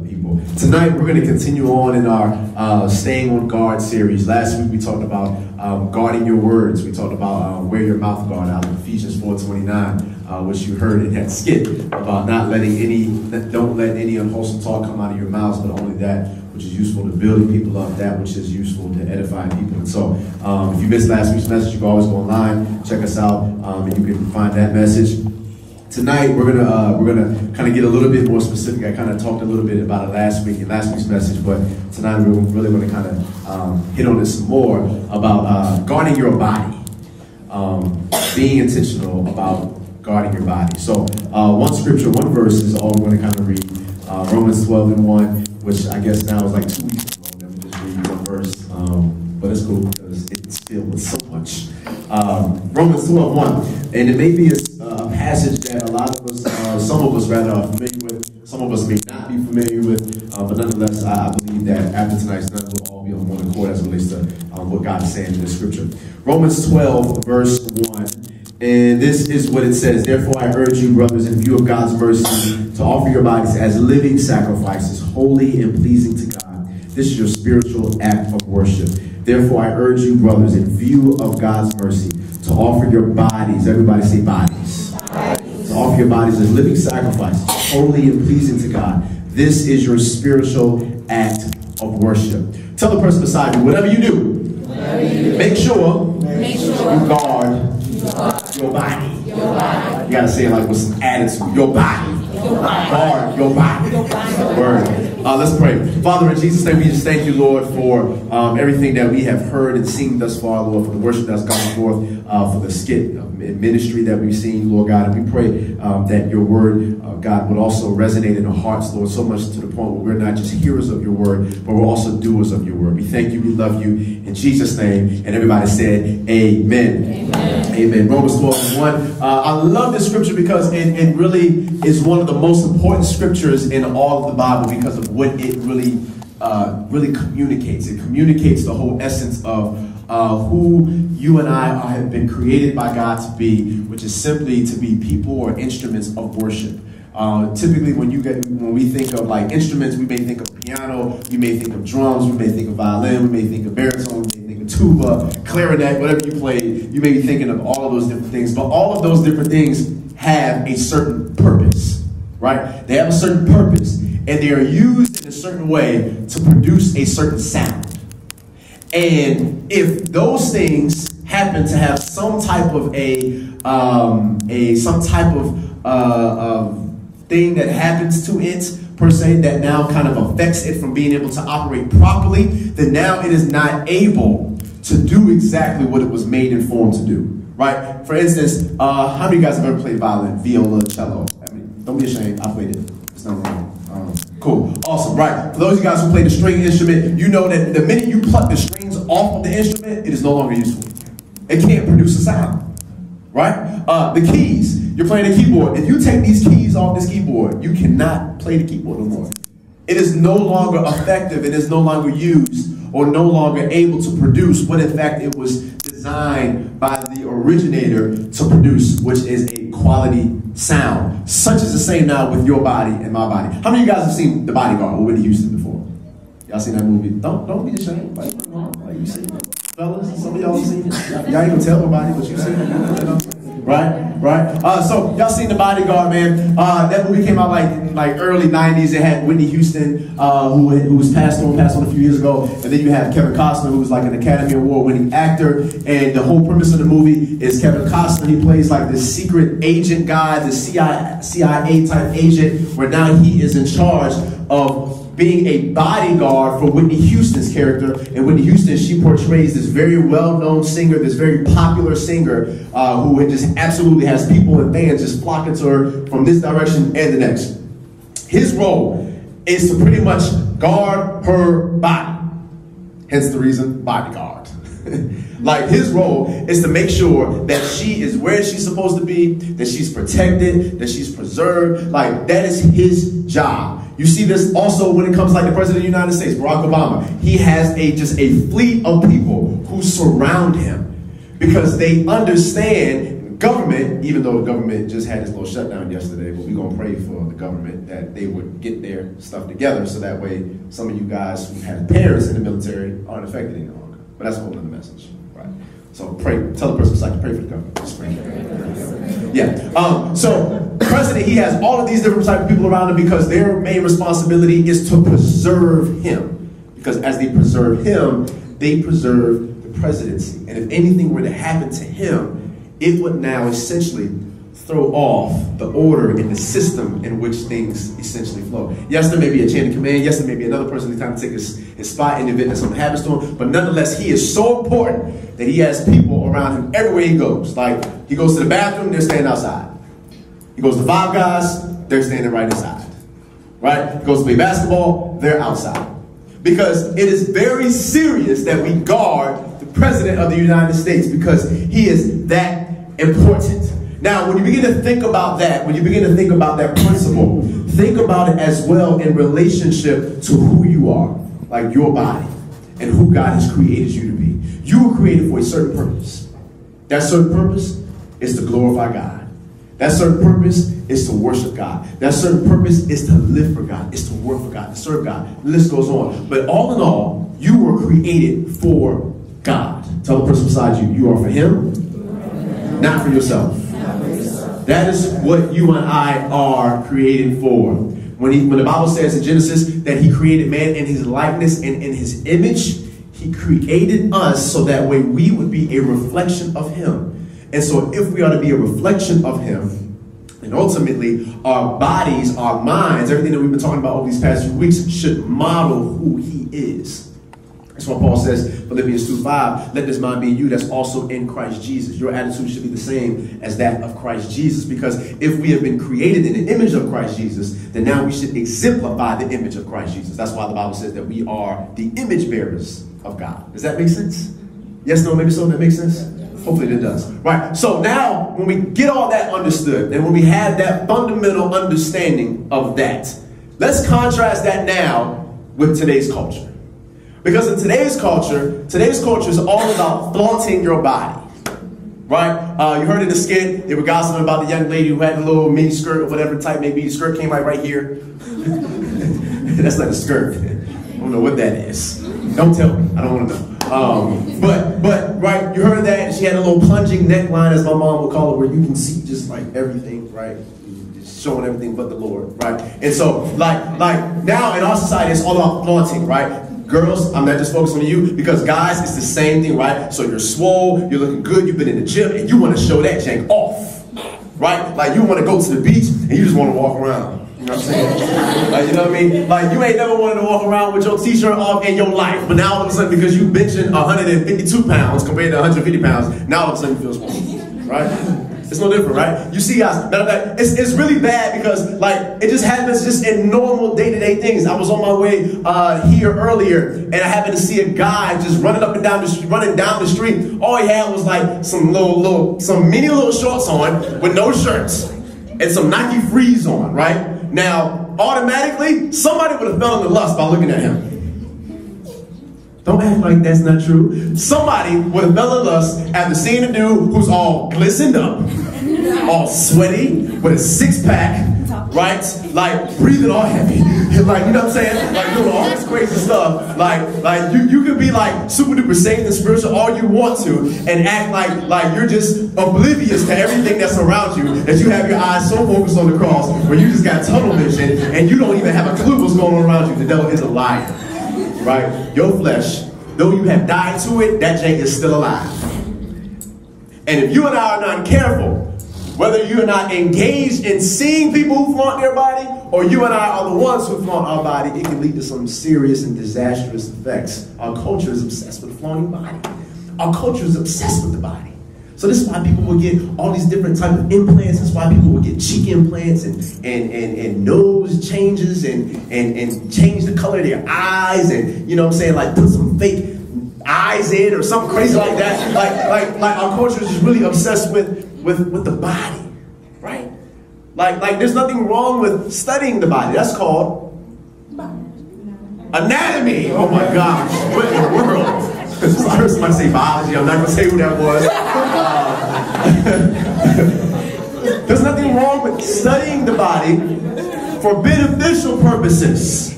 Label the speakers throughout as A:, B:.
A: people. Tonight we're going to continue on in our uh, Staying on Guard series. Last week we talked about um, guarding your words. We talked about uh, wear your mouth guard out of Ephesians 4.29, uh, which you heard in that skit about not letting any, don't let any unwholesome talk come out of your mouths, but only that which is useful to building people up, that which is useful to edifying people. And so um, if you missed last week's message, you can always go online, check us out, um, and you can find that message tonight we're gonna uh, we're gonna kind of get a little bit more specific. I kind of talked a little bit about it last week in last week's message, but tonight we're really going to kind of um, hit on this more about uh, guarding your body, um, being intentional about guarding your body. So uh, one scripture, one verse is all we're going to kind of read. Uh, Romans 12 and 1, which I guess now is like two weeks ago. Let me just read one verse, um, but it's cool because it's filled with so much. Um, Romans 12 1, and it may be a passage that a lot of us, uh, some of us rather, are familiar with, some of us may not be familiar with, uh, but nonetheless, I, I, believe that after tonight's done, we'll all be on one accord as it relates to um, what God is saying in the scripture. Romans 12, verse 1. And this is what it says. Therefore, I urge you, brothers, in view of God's mercy, to offer your bodies as living sacrifices, holy and pleasing to God. This is your spiritual act of worship. Therefore, I urge you, brothers, in view of God's mercy, to offer your bodies, everybody say bodies, bodies. to offer your bodies as living sacrifices, holy and pleasing to God. This is your spiritual act of worship. Tell the person beside you, whatever you do, whatever you do make, sure make sure you guard, you guard your, body. your body. You gotta say it like with some attitude. Your body. Your. Guard your body. Word. Uh, let's pray. Father, in Jesus' name, we just thank you, Lord, for um, everything that we have heard and seen thus far, Lord, for the worship that's gone forth, uh, for the skit ministry that we've seen, Lord God. And we pray um, that your word, uh, God, would also resonate in our hearts, Lord, so much to the point where we're not just hearers of your word, but we're also doers of your word. We thank you. We love you. In Jesus' name. And everybody said, Amen. Amen. Amen. Romans 12 1. Uh, I love this scripture because it, it really is one of the most important scriptures in all of the Bible because of what it really uh, really communicates. It communicates the whole essence of uh, who you and I have been created by God to be, which is simply to be people or instruments of worship. Uh, typically, when you get when we think of like instruments, we may think of piano, we may think of drums, we may think of violin, we may think of baritone, tuba, clarinet, whatever you play. You may be thinking of all of those different things, but all of those different things have a certain purpose, right? They have a certain purpose and they are used in a certain way to produce a certain sound. And if those things happen to have some type of a, um, a some type of uh, thing that happens to it per se that now kind of affects it from being able to operate properly, then now it is not able to do exactly what it was made and formed to do. Right? For instance, uh, how many of you guys have ever played violin, viola, cello? I mean, don't be ashamed. I played it. It's not wrong. Cool. Awesome. Right. For those of you guys who play the string instrument, you know that the minute you pluck the strings off of the instrument, it is no longer useful. It can't produce a sound. Right? Uh, the keys. You're playing a keyboard. If you take these keys off this keyboard, you cannot play the keyboard no more. It is no longer effective. It is no longer used or no longer able to produce what in fact it was designed by the originator to produce, which is a quality sound. Such is the same now with your body and my body. How many of you guys have seen The Bodyguard with Whitney Houston before? Y'all seen that movie? Don't don't be ashamed. Like, you seen it, fellas? Some of y'all seen it. Y'all ain't gonna tell nobody, but you seen it. Right? Right? Uh, so y'all seen The Bodyguard, man? Uh, that movie came out like like early '90s. It had Whitney Houston, uh, who who was passed on, passed on a few years ago, and then you have Kevin Costner, who was like an Academy Award-winning actor. And the whole premise of the movie is Kevin Costner. He plays like this secret agent guy, the CIA, CIA type agent, where now he is in charge of being a bodyguard for Whitney Houston's character. And Whitney Houston, she portrays this very well-known singer, this very popular singer, uh, who just absolutely has people and fans just flocking to her from this direction and the next. His role is to pretty much guard her body. Hence the reason bodyguard. like his role is to make sure that she is where she's supposed to be, that she's protected, that she's preserved. Like that is his job. You see this also when it comes like the President of the United States, Barack Obama. He has a just a fleet of people who surround him because they understand government, even though the government just had its little shutdown yesterday, but we're gonna pray for the government that they would get their stuff together so that way some of you guys who have parents in the military aren't affected any longer. But that's a whole other message, right? So pray, tell the person beside you, pray for the government. Yeah. Um, so president, he has all of these different type of people around him because their main responsibility is to preserve him. Because as they preserve him, they preserve the presidency. And if anything were to happen to him, it would now essentially throw off the order and the system in which things essentially flow. Yes, there may be a chain of command. Yes, there may be another person who's trying to take his, his spot in the event that something happens to him. But nonetheless, he is so important that he has people around him everywhere he goes. Like, he goes to the bathroom, they're standing outside. He goes to Five Guys, they're standing right inside. Right? He goes to play basketball, they're outside. Because it is very serious that we guard the President of the United States because he is that important. Now, when you begin to think about that, when you begin to think about that principle, think about it as well in relationship to who you are, like your body, and who God has created you to be. You were created for a certain purpose. That certain purpose is to glorify God. That certain purpose is to worship God. That certain purpose is to live for God, is to work for God, to serve God. The list goes on. But all in all, you were created for God. Tell the person beside you, you are for Him, not for yourself. That is what you and I are created for. When, he, when the Bible says in Genesis that he created man in his likeness and in his image, he created us so that way we would be a reflection of him. And so if we are to be a reflection of him, and ultimately our bodies, our minds, everything that we've been talking about over these past few weeks should model who he is. That's why Paul says, Philippians 2 5, let this mind be you that's also in Christ Jesus. Your attitude should be the same as that of Christ Jesus. Because if we have been created in the image of Christ Jesus, then now we should exemplify the image of Christ Jesus. That's why the Bible says that we are the image bearers of God. Does that make sense? Yes, no, maybe so. That makes sense? Hopefully it does. Right. So now, when we get all that understood, and when we have that fundamental understanding of that, let's contrast that now with today's culture. Because in today's culture, today's culture is all about flaunting your body. Right? Uh, you heard in the skit, they were gossiping about the young lady who had a little mini skirt or whatever type maybe. The skirt came right right here. That's not a skirt. I don't know what that is. Don't tell me. I don't want to know. Um, but but right, you heard that she had a little plunging neckline, as my mom would call it, where you can see just like everything, right? Showing everything but the Lord, right? And so like like now in our society, it's all about flaunting, right? Girls, I'm not just focusing on you because guys, it's the same thing, right? So you're swole, you're looking good, you've been in the gym, and you want to show that jank off, right? Like you want to go to the beach and you just want to walk around. You know what I'm saying? like, you know what I mean? Like, you ain't never wanted to walk around with your t-shirt off in your life, but now all of a sudden, because you benching 152 pounds compared to 150 pounds, now all of a sudden you feel small, right? It's no different, right? You see guys, it's, it's really bad because like it just happens just in normal day-to-day things. I was on my way uh, here earlier and I happened to see a guy just running up and down the street, running down the street. All he had was like some little, little, some mini little shorts on with no shirts and some Nike Frees on, right? Now, automatically, somebody would have fell the lust by looking at him. Don't act like that's not true. Somebody would have fell in lust after seeing a dude who's all glistened up, all sweaty, with a six pack, right? Like breathing all heavy. Like, you know what I'm saying? Like doing all this crazy stuff. Like, like you, you could be like super duper saved and spiritual all you want to and act like like you're just oblivious to everything that's around you, that you have your eyes so focused on the cross where you just got tunnel vision and you don't even have a clue what's going on around you. The devil is a liar right? Your flesh, though you have died to it, that jank is still alive. And if you and I are not careful, whether you are not engaged in seeing people who flaunt their body, or you and I are the ones who flaunt our body, it can lead to some serious and disastrous effects. Our culture is obsessed with flaunting body. Our culture is obsessed with the body. So this is why people will get all these different type of implants. This is why people will get cheek implants and, and, and, and nose changes and, and, and change the color of their eyes and, you know what I'm saying, like put some fake eyes in or something crazy like that. Like, like, like our culture is just really obsessed with, with, with the body, right? Like, like there's nothing wrong with studying the body. That's called anatomy. Oh my gosh, what in the world? I say biology. I'm not to say who that was. Uh, There's nothing wrong with studying the body for beneficial purposes.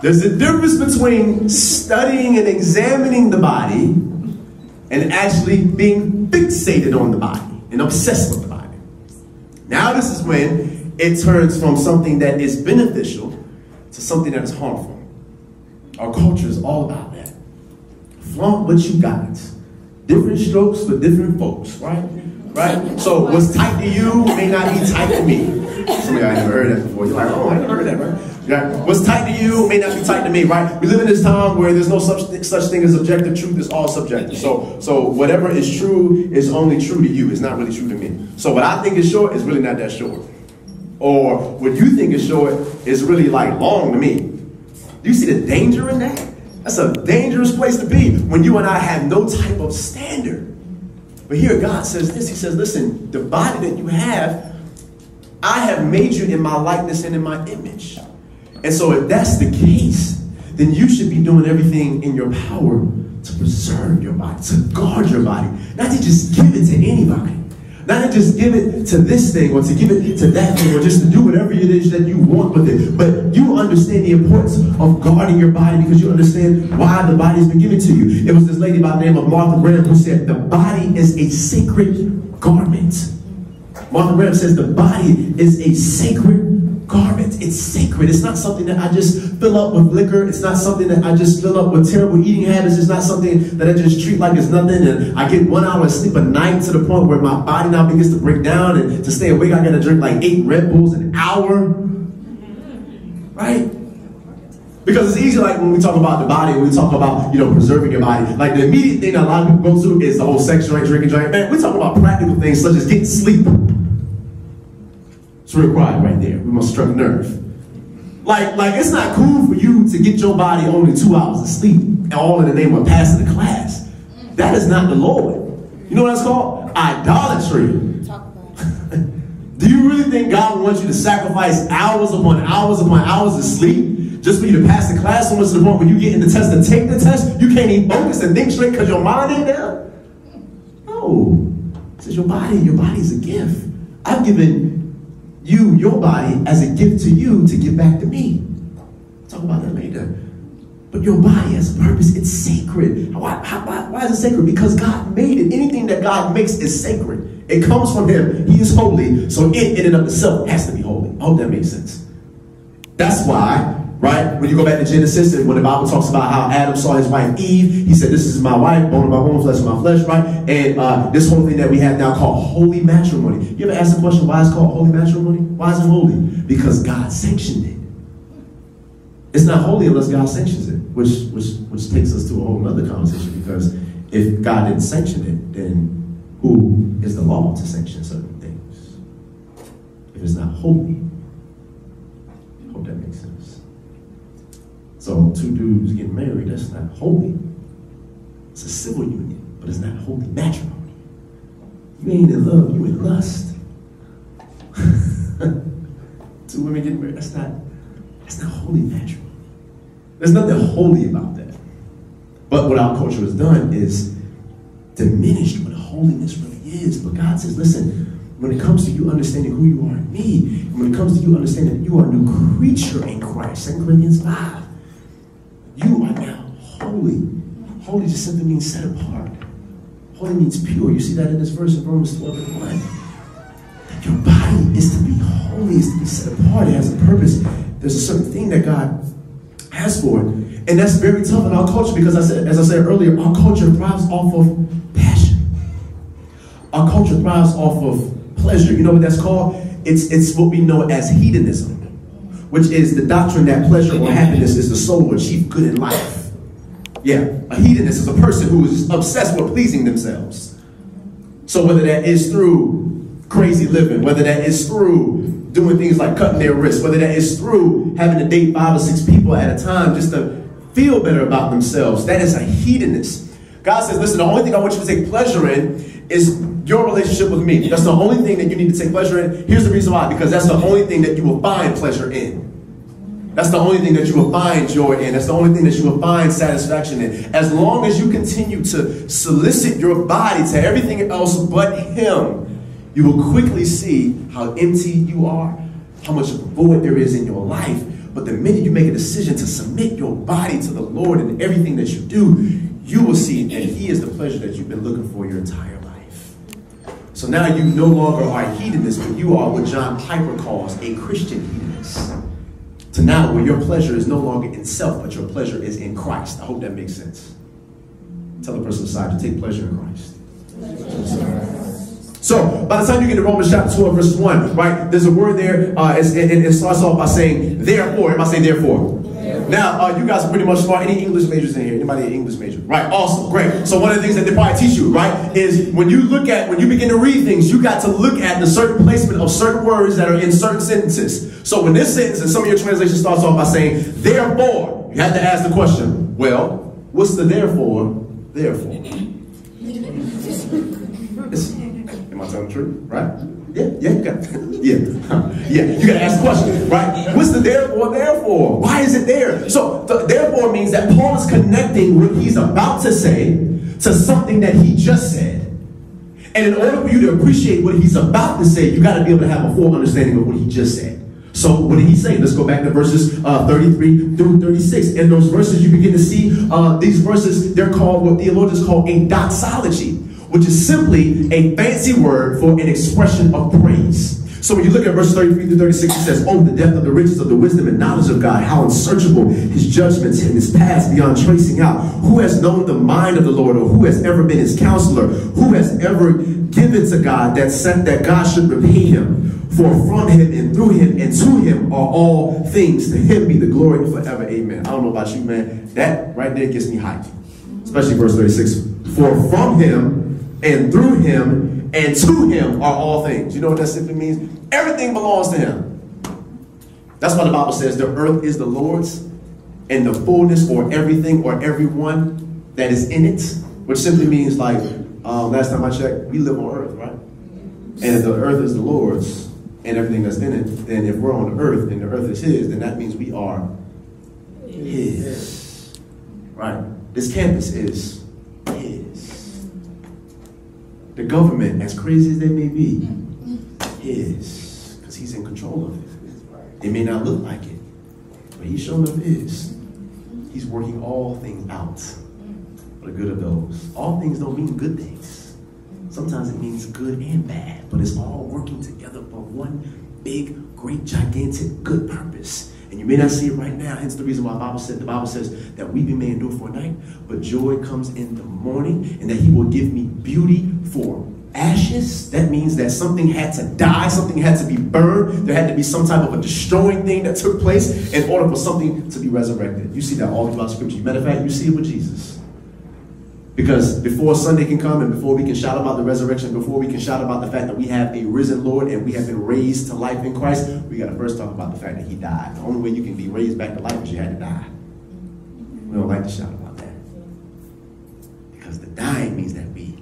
A: There's a difference between studying and examining the body and actually being fixated on the body and obsessed with the body. Now, this is when it turns from something that is beneficial to something that is harmful. Our culture is all about that. Flaunt what you got. Different strokes for different folks, right? Right? So what's tight to you may not be tight to me. Some of y'all never heard that before. You're like, oh, I never heard that, right? What's tight to you may not be tight to me, right? We live in this time where there's no such th- such thing as objective truth. It's all subjective. So so whatever is true is only true to you. It's not really true to me. So what I think is short is really not that short. Or what you think is short is really like long to me. Do you see the danger in that? That's a dangerous place to be when you and I have no type of standard. But here God says this He says, listen, the body that you have, I have made you in my likeness and in my image. And so if that's the case, then you should be doing everything in your power to preserve your body, to guard your body, not to just give it to anybody. Not to just give it to this thing or to give it to that thing or just to do whatever it is that you want with it. But you understand the importance of guarding your body because you understand why the body has been given to you. It was this lady by the name of Martha Graham who said, The body is a sacred garment. Martha Graham says, The body is a sacred garment. It's sacred. It's not something that I just fill up with liquor. It's not something that I just fill up with terrible eating habits. It's not something that I just treat like it's nothing. And I get one hour of sleep a night to the point where my body now begins to break down. And to stay awake, I got to drink like eight Red Bulls an hour. Right? Because it's easy, like when we talk about the body, when we talk about, you know, preserving your body, like the immediate thing that a lot of people go to is the whole sex joint, drinking joint. Man, we talk about practical things such as getting sleep. It's real quiet right there. We must struck nerve. Like, like it's not cool for you to get your body only two hours of sleep, all in the name of passing the class. That is not the Lord. You know what that's called? Idolatry. Do you really think God wants you to sacrifice hours upon hours upon hours of sleep just for you to pass the class so much to the point when you get in the test and take the test, you can't even focus and think straight because your mind ain't there? No. It says your body, your body is a gift. I've given you, your body, as a gift to you to give back to me. talk about that later. But your body has a purpose. It's sacred. Why, why, why is it sacred? Because God made it. Anything that God makes is sacred. It comes from Him. He is holy. So it, in and of itself, has to be holy. I hope that makes sense. That's why right? When you go back to Genesis, and when the Bible talks about how Adam saw his wife Eve, he said, This is my wife, bone of my bone, flesh of my flesh, right? And uh, this whole thing that we have now called holy matrimony. You ever ask the question, why it's called holy matrimony? Why is it holy? Because God sanctioned it. It's not holy unless God sanctions it, which, which, which takes us to a whole other conversation because if God didn't sanction it, then who is the law to sanction certain things? If it's not holy, hope that makes sense. So two dudes getting married, that's not holy. It's a civil union, but it's not holy matrimony. You ain't in love, you in lust. two women getting married, that's not that's not holy matrimony. There's nothing holy about that. But what our culture has done is diminished what holiness really is. But God says, listen, when it comes to you understanding who you are in me, when it comes to you understanding that you are a new creature in Christ, 2 Corinthians 5, you are now holy. Holy just simply means set apart. Holy means pure. You see that in this verse of Romans 12 and 1. That your body is to be holy, is to be set apart. It has a purpose. There's a certain thing that God has for it. And that's very tough in our culture because I said, as I said earlier, our culture thrives off of passion. Our culture thrives off of pleasure. You know what that's called? It's, it's what we know as hedonism which is the doctrine that pleasure or happiness is the sole or chief good in life. Yeah, a hedonist is a person who is obsessed with pleasing themselves. So whether that is through crazy living, whether that is through doing things like cutting their wrists, whether that is through having to date five or six people at a time just to feel better about themselves, that is a hedonist. God says, listen, the only thing I want you to take pleasure in is your relationship with me. That's the only thing that you need to take pleasure in. Here's the reason why because that's the only thing that you will find pleasure in. That's the only thing that you will find joy in. That's the only thing that you will find satisfaction in. As long as you continue to solicit your body to everything else but Him, you will quickly see how empty you are, how much void there is in your life. But the minute you make a decision to submit your body to the Lord in everything that you do, you will see that He is the pleasure that you've been looking for your entire life. So now you no longer are a hedonist, but you are what John Piper calls a Christian hedonist. To now where your pleasure is no longer in self, but your pleasure is in Christ. I hope that makes sense. Tell the person beside you, take pleasure in Christ. So, by the time you get to Romans chapter 12, verse 1, right, there's a word there, uh, and it starts off by saying, therefore. Am I say, therefore. Now, uh, you guys are pretty much smart. Any English majors in here? Anybody an English major? Right, awesome, great. So one of the things that they probably teach you, right, is when you look at, when you begin to read things, you got to look at the certain placement of certain words that are in certain sentences. So when this sentence and some of your translation starts off by saying, therefore, you have to ask the question, well, what's the therefore, therefore? It's, am I telling the truth, right? Yeah, yeah, you got, yeah, yeah. You got to ask questions, right? What's the therefore there for? Why is it there? So the therefore means that Paul is connecting what he's about to say to something that he just said. And in order for you to appreciate what he's about to say, you got to be able to have a full understanding of what he just said. So what did he say? Let's go back to verses uh, 33 through 36. In those verses, you begin to see uh, these verses, they're called what theologians call a doxology which is simply a fancy word for an expression of praise. So when you look at verse 33 to 36, it says, Oh, the depth of the riches of the wisdom and knowledge of God, how unsearchable his judgments and his paths beyond tracing out. Who has known the mind of the Lord, or who has ever been his counselor? Who has ever given to God that sent that God should repay him? For from him and through him and to him are all things. To him be the glory forever. Amen. I don't know about you, man. That right there gets me hyped. Especially verse 36. For from him and through him and to him are all things. You know what that simply means? Everything belongs to him. That's why the Bible says the earth is the Lord's and the fullness or everything or everyone that is in it, which simply means like, um, last time I checked, we live on earth, right? And if the earth is the Lord's and everything that's in it, then if we're on the earth and the earth is his, then that means we are his. Right? This campus is the government, as crazy as they may be, is. Because he's in control of it. It may not look like it, but he sure enough is. He's working all things out for the good of those. All things don't mean good things. Sometimes it means good and bad, but it's all working together for one big, great, gigantic, good purpose. And you may not see it right now. Hence the reason why the Bible said the Bible says that weeping may endure for a night, but joy comes in the morning, and that He will give me beauty for ashes. That means that something had to die, something had to be burned. There had to be some type of a destroying thing that took place in order for something to be resurrected. You see that all throughout Scripture. Matter of fact, you see it with Jesus. Because before Sunday can come and before we can shout about the resurrection, before we can shout about the fact that we have a risen Lord and we have been raised to life in Christ, we got to first talk about the fact that He died. The only way you can be raised back to life is you had to die. We don't like to shout about that. Because the dying means that we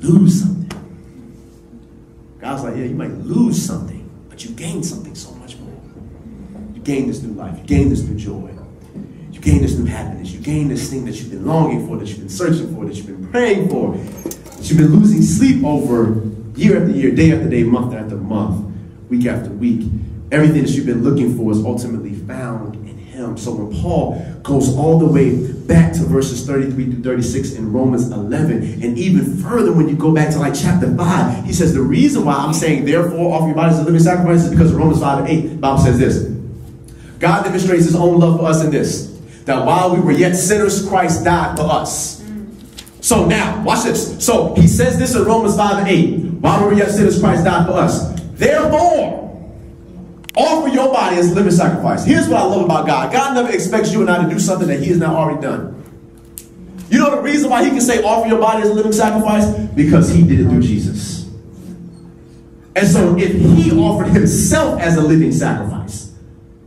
A: lose something. God's like, yeah, you might lose something, but you gain something so much more. You gain this new life, you gain this new joy. Gain this new happiness. You gain this thing that you've been longing for, that you've been searching for, that you've been praying for, that you've been losing sleep over year after year, day after day, month after month, week after week. Everything that you've been looking for is ultimately found in Him. So when Paul goes all the way back to verses 33 to 36 in Romans 11, and even further when you go back to like chapter 5, he says, The reason why I'm saying, therefore, offer your bodies as living sacrifices is because Romans 5 and 8, the Bible says this God demonstrates His own love for us in this that while we were yet sinners, Christ died for us. So now, watch this. So he says this in Romans 5 and 8. While we were yet sinners, Christ died for us. Therefore, offer your body as a living sacrifice. Here's what I love about God. God never expects you and I to do something that he has not already done. You know the reason why he can say offer your body as a living sacrifice? Because he did it through Jesus. And so if he offered himself as a living sacrifice,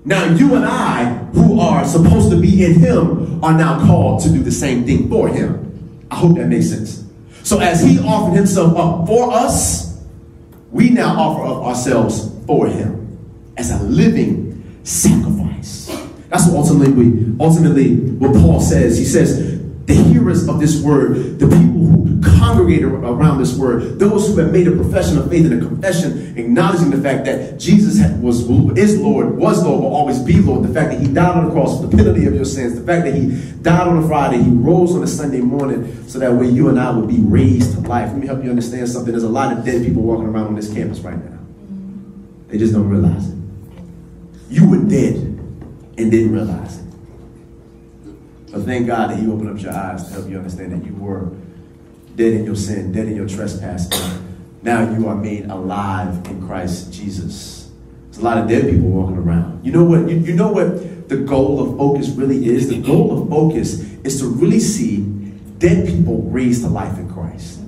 A: now, you and I, who are supposed to be in him, are now called to do the same thing for him. I hope that makes sense. So, as he offered himself up for us, we now offer up ourselves for him as a living sacrifice. That's what ultimately, ultimately what Paul says. He says, the hearers of this word, the people who congregate around this word, those who have made a profession of faith and a confession, acknowledging the fact that Jesus was is Lord, was Lord, will always be Lord. The fact that He died on the cross for the penalty of your sins, the fact that He died on a Friday, He rose on a Sunday morning, so that way you and I would be raised to life. Let me help you understand something. There's a lot of dead people walking around on this campus right now. They just don't realize it. You were dead and didn't realize it. But thank God that He opened up your eyes to help you understand that you were dead in your sin, dead in your trespass. Now you are made alive in Christ Jesus. There's a lot of dead people walking around. You know what? You, you know what the goal of focus really is? The goal of focus is to really see dead people raised to life in Christ.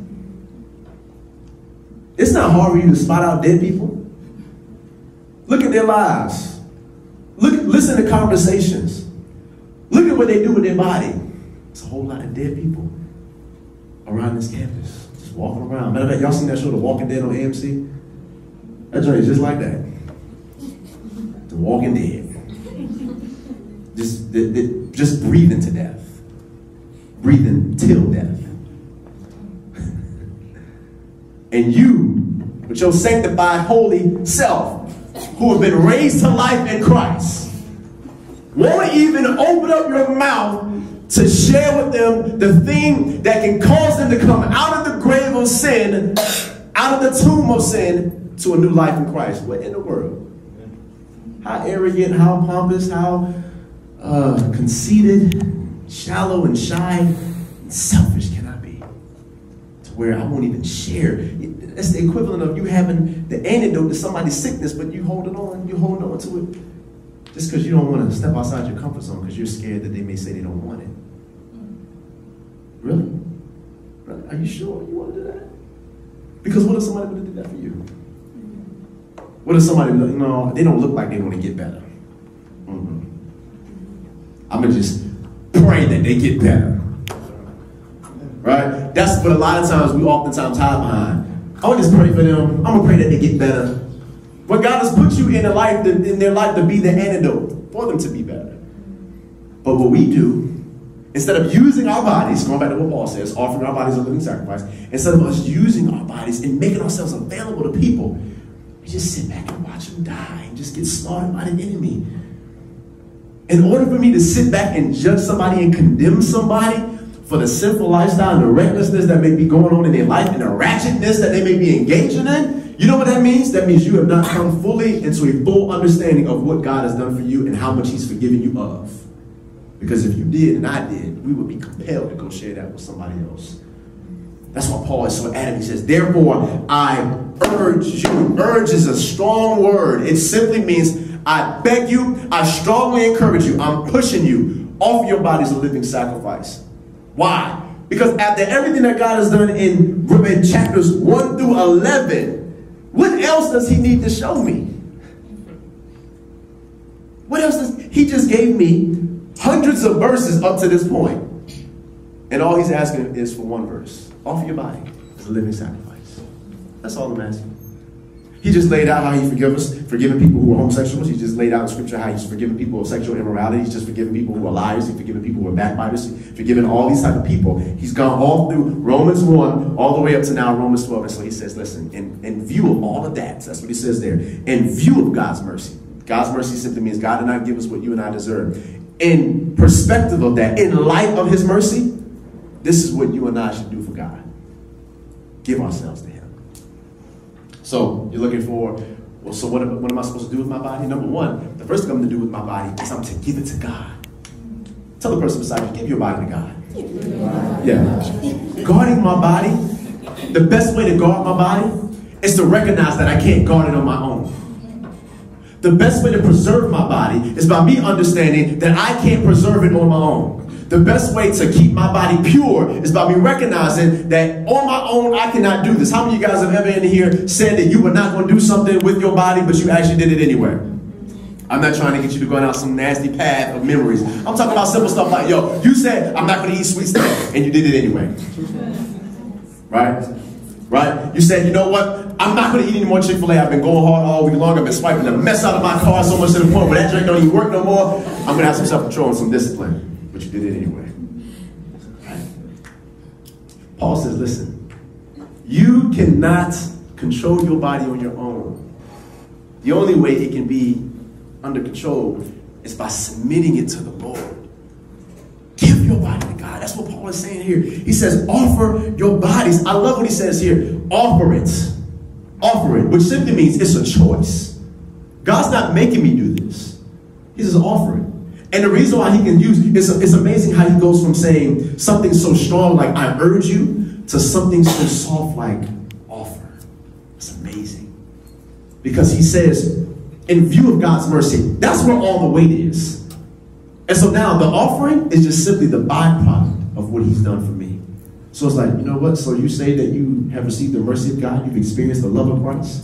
A: It's not hard for you to spot out dead people. Look at their lives. Look, listen to conversations. Look at what they do with their body. It's a whole lot of dead people around this campus, just walking around. Matter of fact, y'all seen that show, The Walking Dead on AMC? That joint is just like that. The Walking Dead. Just, just breathing to death. Breathing till death. and you, with your sanctified, holy self, who have been raised to life in Christ, won't even open up your mouth to share with them the thing that can cause them to come out of the grave of sin, out of the tomb of sin, to a new life in Christ. What in the world? How arrogant, how pompous, how uh, conceited, shallow, and shy, and selfish can I be? To where I won't even share. That's the equivalent of you having the antidote to somebody's sickness, but you holding on, you holding on to it just because you don't want to step outside your comfort zone because you're scared that they may say they don't want it. Mm. Really? Are you sure you want to do that? Because what if somebody would have did that for you? Mm-hmm. What if somebody, you know, they don't look like they want to get better? Mm-hmm. mm-hmm. I'm going to just pray that they get better. Right? That's what a lot of times we oftentimes hide behind. I'm going to just pray for them. I'm going to pray that they get better. But God has put you in, a life in their life to be the antidote for them to be better. But what we do, instead of using our bodies, going back to what Paul says, offering our bodies a living sacrifice, instead of us using our bodies and making ourselves available to people, we just sit back and watch them die and just get slaughtered by the enemy. In order for me to sit back and judge somebody and condemn somebody for the sinful lifestyle and the recklessness that may be going on in their life and the ratchetness that they may be engaging in, you know what that means? That means you have not come fully into a full understanding of what God has done for you and how much He's forgiven you of. Because if you did and I did, we would be compelled to go share that with somebody else. That's why Paul is so adamant. He says, Therefore, I urge you. Urge is a strong word. It simply means I beg you, I strongly encourage you, I'm pushing you off your bodies a living sacrifice. Why? Because after everything that God has done in, in chapters 1 through 11, what else does he need to show me? What else does he just gave me hundreds of verses up to this point. And all he's asking is for one verse. Offer your body as a living sacrifice. That's all I'm asking. He just laid out how he forgives forgiving people who are homosexuals. He just laid out in scripture how he's forgiven people of sexual immorality. He's just forgiven people who are liars. He's forgiven people who are backbiters. He's forgiven all these type of people. He's gone all through Romans 1 all the way up to now Romans 12. And so he says, listen, in, in view of all of that, that's what he says there, in view of God's mercy, God's mercy simply means God did not give us what you and I deserve. In perspective of that, in light of his mercy, this is what you and I should do for God. Give ourselves to. So you're looking for, well, so what am, what am I supposed to do with my body? Number one, the first thing I'm going to do with my body is I'm to give it to God. Tell the person beside you, give your body to God. Yeah. Guarding my body, the best way to guard my body is to recognize that I can't guard it on my own. The best way to preserve my body is by me understanding that I can't preserve it on my own. The best way to keep my body pure is by me recognizing that on my own I cannot do this. How many of you guys have ever in here said that you were not going to do something with your body, but you actually did it anyway? I'm not trying to get you to go down some nasty path of memories. I'm talking about simple stuff like, yo, you said I'm not going to eat sweet stuff, and you did it anyway. Right? Right? You said, you know what? I'm not going to eat any more Chick-fil-A. I've been going hard all week long. I've been swiping the mess out of my car so much to the point where that drink don't even work no more. I'm going to have some self-control and some discipline but you did it anyway. Paul says, listen, you cannot control your body on your own. The only way it can be under control is by submitting it to the Lord. Give your body to God. That's what Paul is saying here. He says, offer your bodies. I love what he says here. Offer it. Offer it, which simply means it's a choice. God's not making me do this. He says, offer it. And the reason why he can use, it's, it's amazing how he goes from saying something so strong like, I urge you, to something so soft like, offer. It's amazing. Because he says, in view of God's mercy, that's where all the weight is. And so now the offering is just simply the byproduct of what he's done for me. So it's like, you know what? So you say that you have received the mercy of God, you've experienced the love of Christ.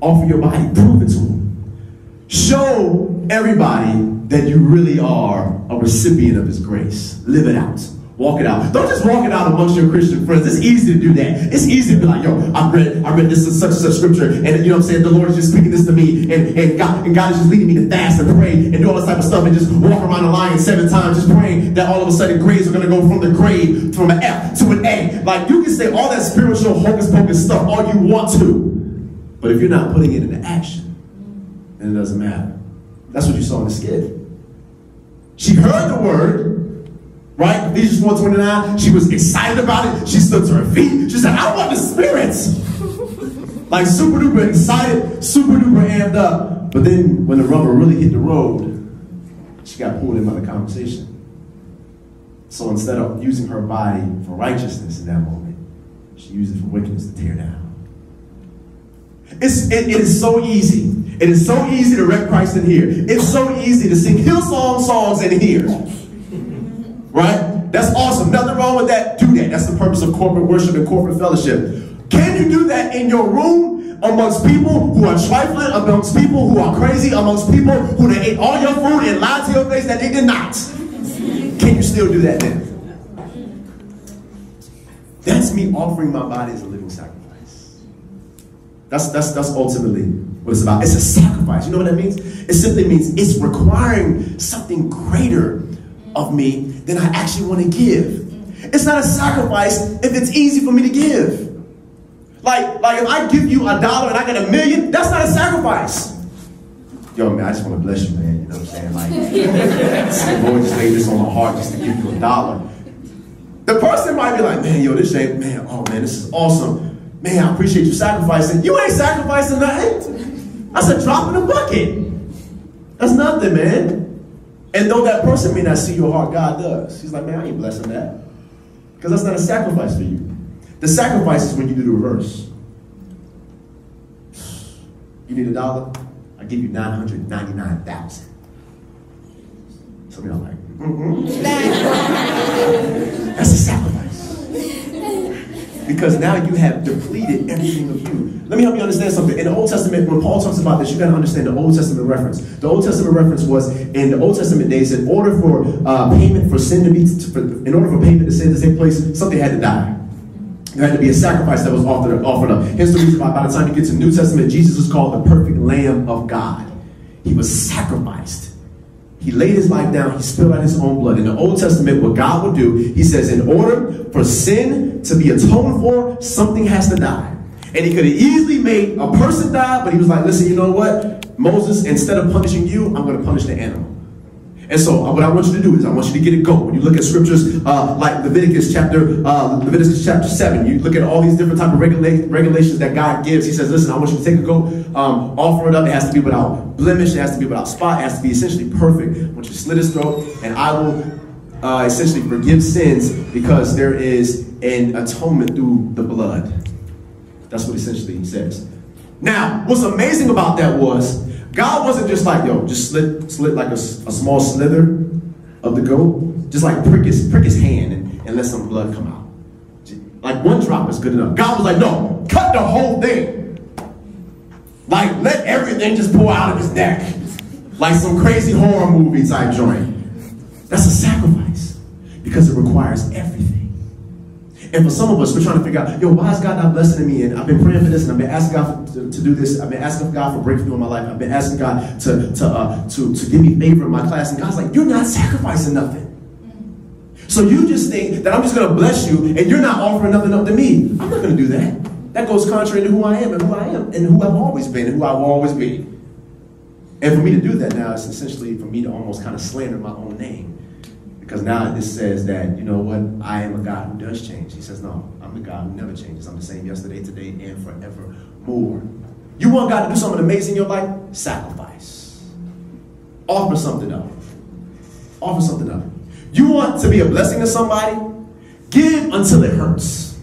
A: Offer your body, prove it to him. Show everybody that you really are a recipient of his grace. Live it out. Walk it out. Don't just walk it out amongst your Christian friends. It's easy to do that. It's easy to be like, yo, I read, I read this in such and such scripture, and you know what I'm saying? The Lord is just speaking this to me, and, and God and God is just leading me to fast and pray and do all this type of stuff and just walk around the line seven times, just praying that all of a sudden grades are gonna go from the grade from an F to an A. Like you can say all that spiritual hocus pocus stuff all you want to. But if you're not putting it into action, then it doesn't matter. That's what you saw in the skit. She heard the word, Right? Ephesians 4.29, she was excited about it. She stood to her feet. She said, I want the spirits. like super duper excited, super duper amped up. But then when the rubber really hit the road, she got pulled in by the conversation. So instead of using her body for righteousness in that moment, she used it for wickedness to tear down. It's, it, it is so easy. It is so easy to wreck Christ in here. It's so easy to sing Hillsong songs in here. Right? That's awesome. Nothing wrong with that. Do that. That's the purpose of corporate worship and corporate fellowship. Can you do that in your room amongst people who are trifling, amongst people who are crazy, amongst people who they ate all your food and lied to your face that they did not? Can you still do that then? That's me offering my body as a living sacrifice. That's, that's, that's ultimately what it's about. It's a sacrifice. You know what that means? It simply means it's requiring something greater of me than I actually want to give. It's not a sacrifice if it's easy for me to give. Like, like if I give you a dollar and I get a million, that's not a sacrifice. Yo, man, I just want to bless you, man. You know what I'm saying? Like, the Lord just laid this on my heart just to give you a dollar. The person might be like, man, yo, this ain't, man, oh, man, this is awesome. Man, I appreciate you sacrificing. You ain't sacrificing nothing. I a drop in a bucket. That's nothing, man. And though that person may not see your heart, God does. He's like, man, I ain't blessing that. Because that's not a sacrifice for you. The sacrifice is when you do the reverse. You need a dollar? I give you 999,000. Some of y'all like, mm-hmm. That's a sacrifice. Because now you have depleted everything of you. Let me help you understand something. In the Old Testament, when Paul talks about this, you got to understand the Old Testament reference. The Old Testament reference was in the Old Testament days, in order for uh, payment for sin to be, to, for, in order for payment to sin to take place, something had to die. There had to be a sacrifice that was offered, offered up. Here's the reason why by the time you get to the New Testament, Jesus is called the perfect Lamb of God. He was sacrificed. He laid his life down. He spilled out his own blood. In the Old Testament, what God would do, he says, in order for sin to be atoned for, something has to die. And he could have easily made a person die, but he was like, listen, you know what? Moses, instead of punishing you, I'm going to punish the animal. And so uh, what I want you to do is I want you to get it go. When you look at scriptures uh, like Leviticus chapter uh, Leviticus chapter 7, you look at all these different type of regula regulations that God gives. He says, listen, I want you to take a goat, um, offer it up. It has to be without blemish. It has to be without spot. It has to be essentially perfect. I want you to slit his throat, and I will uh, essentially forgive sins because there is an atonement through the blood. That's what essentially he says. Now, what's amazing about that was God wasn't just like, yo, just slit, slit like a, a small slither of the goat. Just like prick his, prick his hand and, and let some blood come out. Like one drop is good enough. God was like, no, cut the whole thing. Like let everything just pour out of his neck. Like some crazy horror movie type joint. That's a sacrifice because it requires everything. And for some of us, we're trying to figure out, yo, why is God not blessing me? And I've been praying for this, and I've been asking God for, to, to, do this. I've been asking God for breakthrough in my life. I've been asking God to, to, uh, to, to give me favor in my class. And God's like, you're not sacrificing nothing. So you just think that I'm just going to bless you and you're not offering nothing up to me. I'm not going to do that. That goes contrary to who I am and who I am and who I've always been and who I will always be. And for me to do that now, it's essentially for me to almost kind of slander my own name. Because now this says that, you know what, I am a God who does change. He says, no, I'm the God who never changes. I'm the same yesterday, today, and forevermore. You want God to do something amazing in your life? Sacrifice. Offer something up. Offer something up. You want to be a blessing to somebody? Give until it hurts.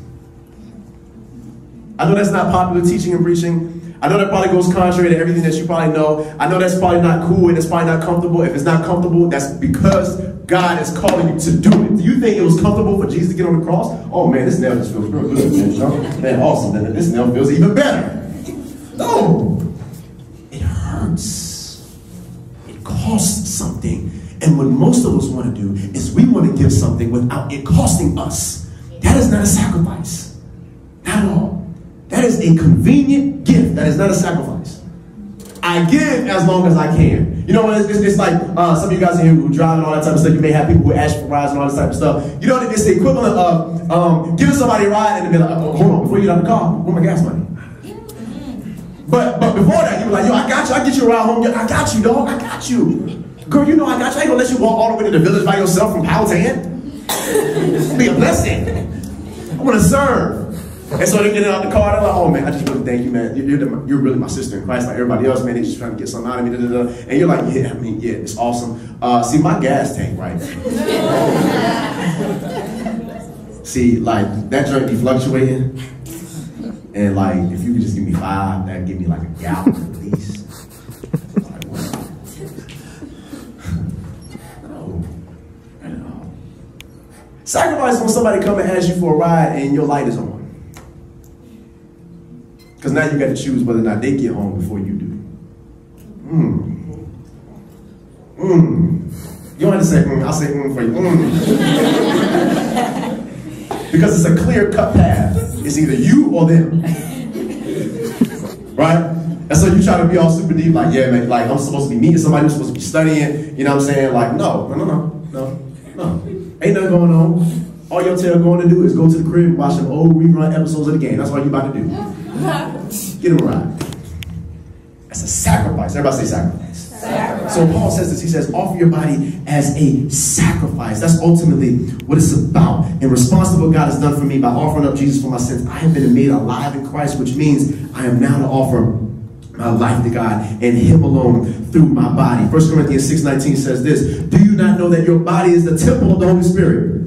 A: I know that's not popular teaching and preaching. I know that probably goes contrary to everything that you probably know. I know that's probably not cool and it's probably not comfortable. If it's not comfortable, that's because God is calling you to do it. Do you think it was comfortable for Jesus to get on the cross? Oh man, this nail just feels real good, man. Man, awesome. This nail feels even better. No. It hurts. It costs something. And what most of us want to do is we want to give something without it costing us. That is not a sacrifice. Not at all. That is a convenient gift. That is not a sacrifice. I give as long as I can. You know, it's, it's, it's like uh, some of you guys in here who drive and all that type of stuff. You may have people who ask for rides and all this type of stuff. You know, it's the equivalent of um, giving somebody a ride and be like, oh, hold on, before you get out of the car, where my gas money? But but before that, you were like, yo, I got you. I get you around home. I got you, dog. I got you. Girl, you know I got you. I ain't gonna let you walk all the way to the village by yourself from Powhatan. Be a blessing. I want to serve. And so they get out the car, they're like, oh man, I just want to thank you, man. You're, the, you're really my sister in Christ, like everybody else, man. They're just trying to get something out of me. Da, da, da. And you're like, yeah, I mean, yeah, it's awesome. Uh, see, my gas tank, right? see, like, that joint be fluctuating. And like, if you could just give me five, that'd give me like a gallon at least. Like, no, no. Sacrifice when somebody come and ask you for a ride and your light is on. Because now you got to choose whether or not they get home before you do. Mmm. Mmm. You don't have to say mm, I'll say mm for you. Mm. because it's a clear cut path. It's either you or them. right? And so you try to be all super deep, like, yeah, man, like I'm supposed to be meeting somebody I'm supposed to be studying, you know what I'm saying? Like, no, no, no, no, no, no. Ain't nothing going on. All your tail going to do is go to the crib and watch some old rerun episodes of the game. That's all you about to do. Get him right. That's a sacrifice. Everybody say sacrifice. sacrifice. So Paul says this. He says, offer your body as a sacrifice. That's ultimately what it's about. In response to what God has done for me by offering up Jesus for my sins, I have been made alive in Christ, which means I am now to offer my life to God and Him alone through my body. 1 Corinthians 6.19 says this, Do you not know that your body is the temple of the Holy Spirit?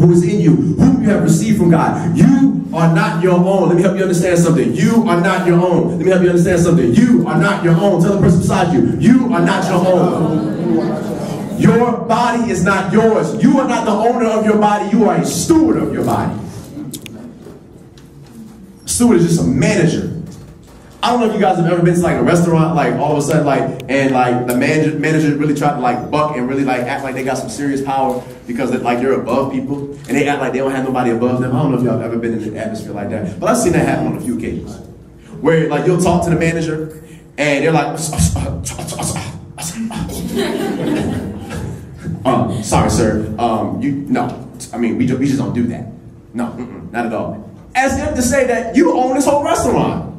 A: who is in you, you have received from God. You are not your own. Let me help you understand something. You are not your own. Let me help you understand something. You are not your own. Tell the person beside you, you are not your own. Your body is not yours. You are not the owner of your body. You are a steward of your body. Steward is just a manager. I don't know if you guys have ever been to like a restaurant, like all of a sudden, like and like the manager manager really tried to like buck and really like act like they got some serious power because like they're above people and they act like they don't have nobody above them. I don't know if y'all have ever been in an atmosphere like that, but I've seen that happen on a few occasions where like you'll talk to the manager and they're like, um, sorry, sir, um, you no, I mean we just, we just don't do that. No, not at all. As if to say that you own this whole restaurant.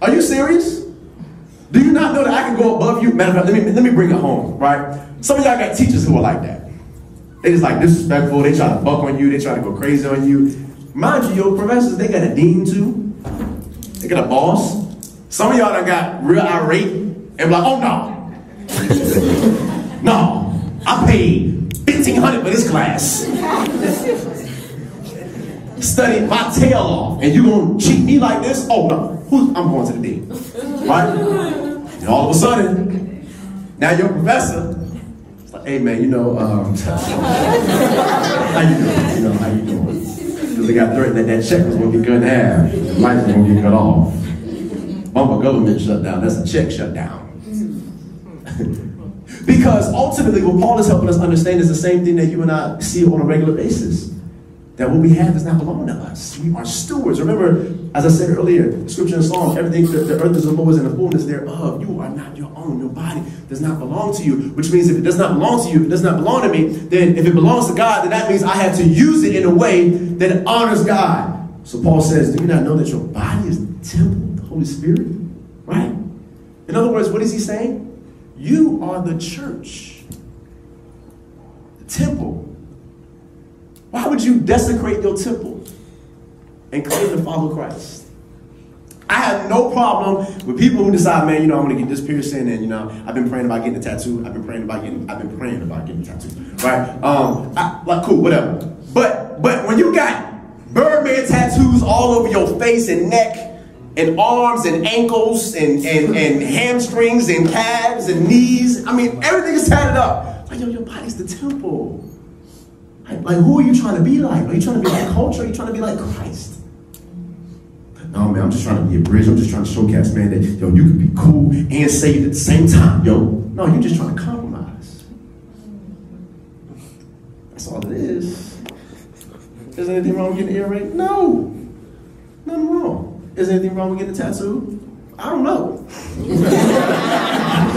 A: Are you serious? Do you not know that I can go above you? Matter of fact, let me, let me bring it home, right? Some of y'all got teachers who are like that. They just like disrespectful. They try to buck on you. They try to go crazy on you. Mind you, your professors, they got a dean too. They got a boss. Some of y'all that got real irate and like, oh no. no, I paid 1500 for this class. Study my tail off and you gonna cheat me like this? Oh no. Who's, I'm going to the dean. Right? And all of a sudden, now your professor, like, hey man, you know, um, how you doing? You know, how you doing? Because they got threatened that that check was to be cut in half. The was to get cut off. Bumper government shutdown. That's a check shutdown. because ultimately, what Paul is helping us understand is the same thing that you and I see on a regular basis. That what we have does not belong to us. We are stewards. Remember, as I said earlier, scripture and song, everything, the, the earth is the Lord's and the fullness thereof. You are not your own. Your body does not belong to you, which means if it does not belong to you, if it does not belong to me, then if it belongs to God, then that means I have to use it in a way that honors God. So Paul says, do you not know that your body is the temple of the Holy Spirit? Right? In other words, what is he saying? You are the church, the temple. Why would you desecrate your temple and claim to follow Christ? I have no problem with people who decide, man, you know, I'm gonna get this piercing, and you know, I've been praying about getting a tattoo. I've been praying about getting, I've been praying about getting a tattoo, right? Um, I, like, cool, whatever. But, but when you got Birdman tattoos all over your face and neck, and arms and ankles and, and, and hamstrings and calves and knees. I mean, everything is tatted up. Like, yo, your body's the temple. Like, who are you trying to be like? Are you trying to be like culture? Are you trying to be like Christ? No, man, I'm just trying to be a bridge. I'm just trying to showcase, man, that, yo, you can be cool and saved at the same time, yo. No, you're just trying to compromise. That's all it is. Is anything wrong with getting an earring? No. Nothing wrong. Is anything wrong with getting a tattoo? I don't know.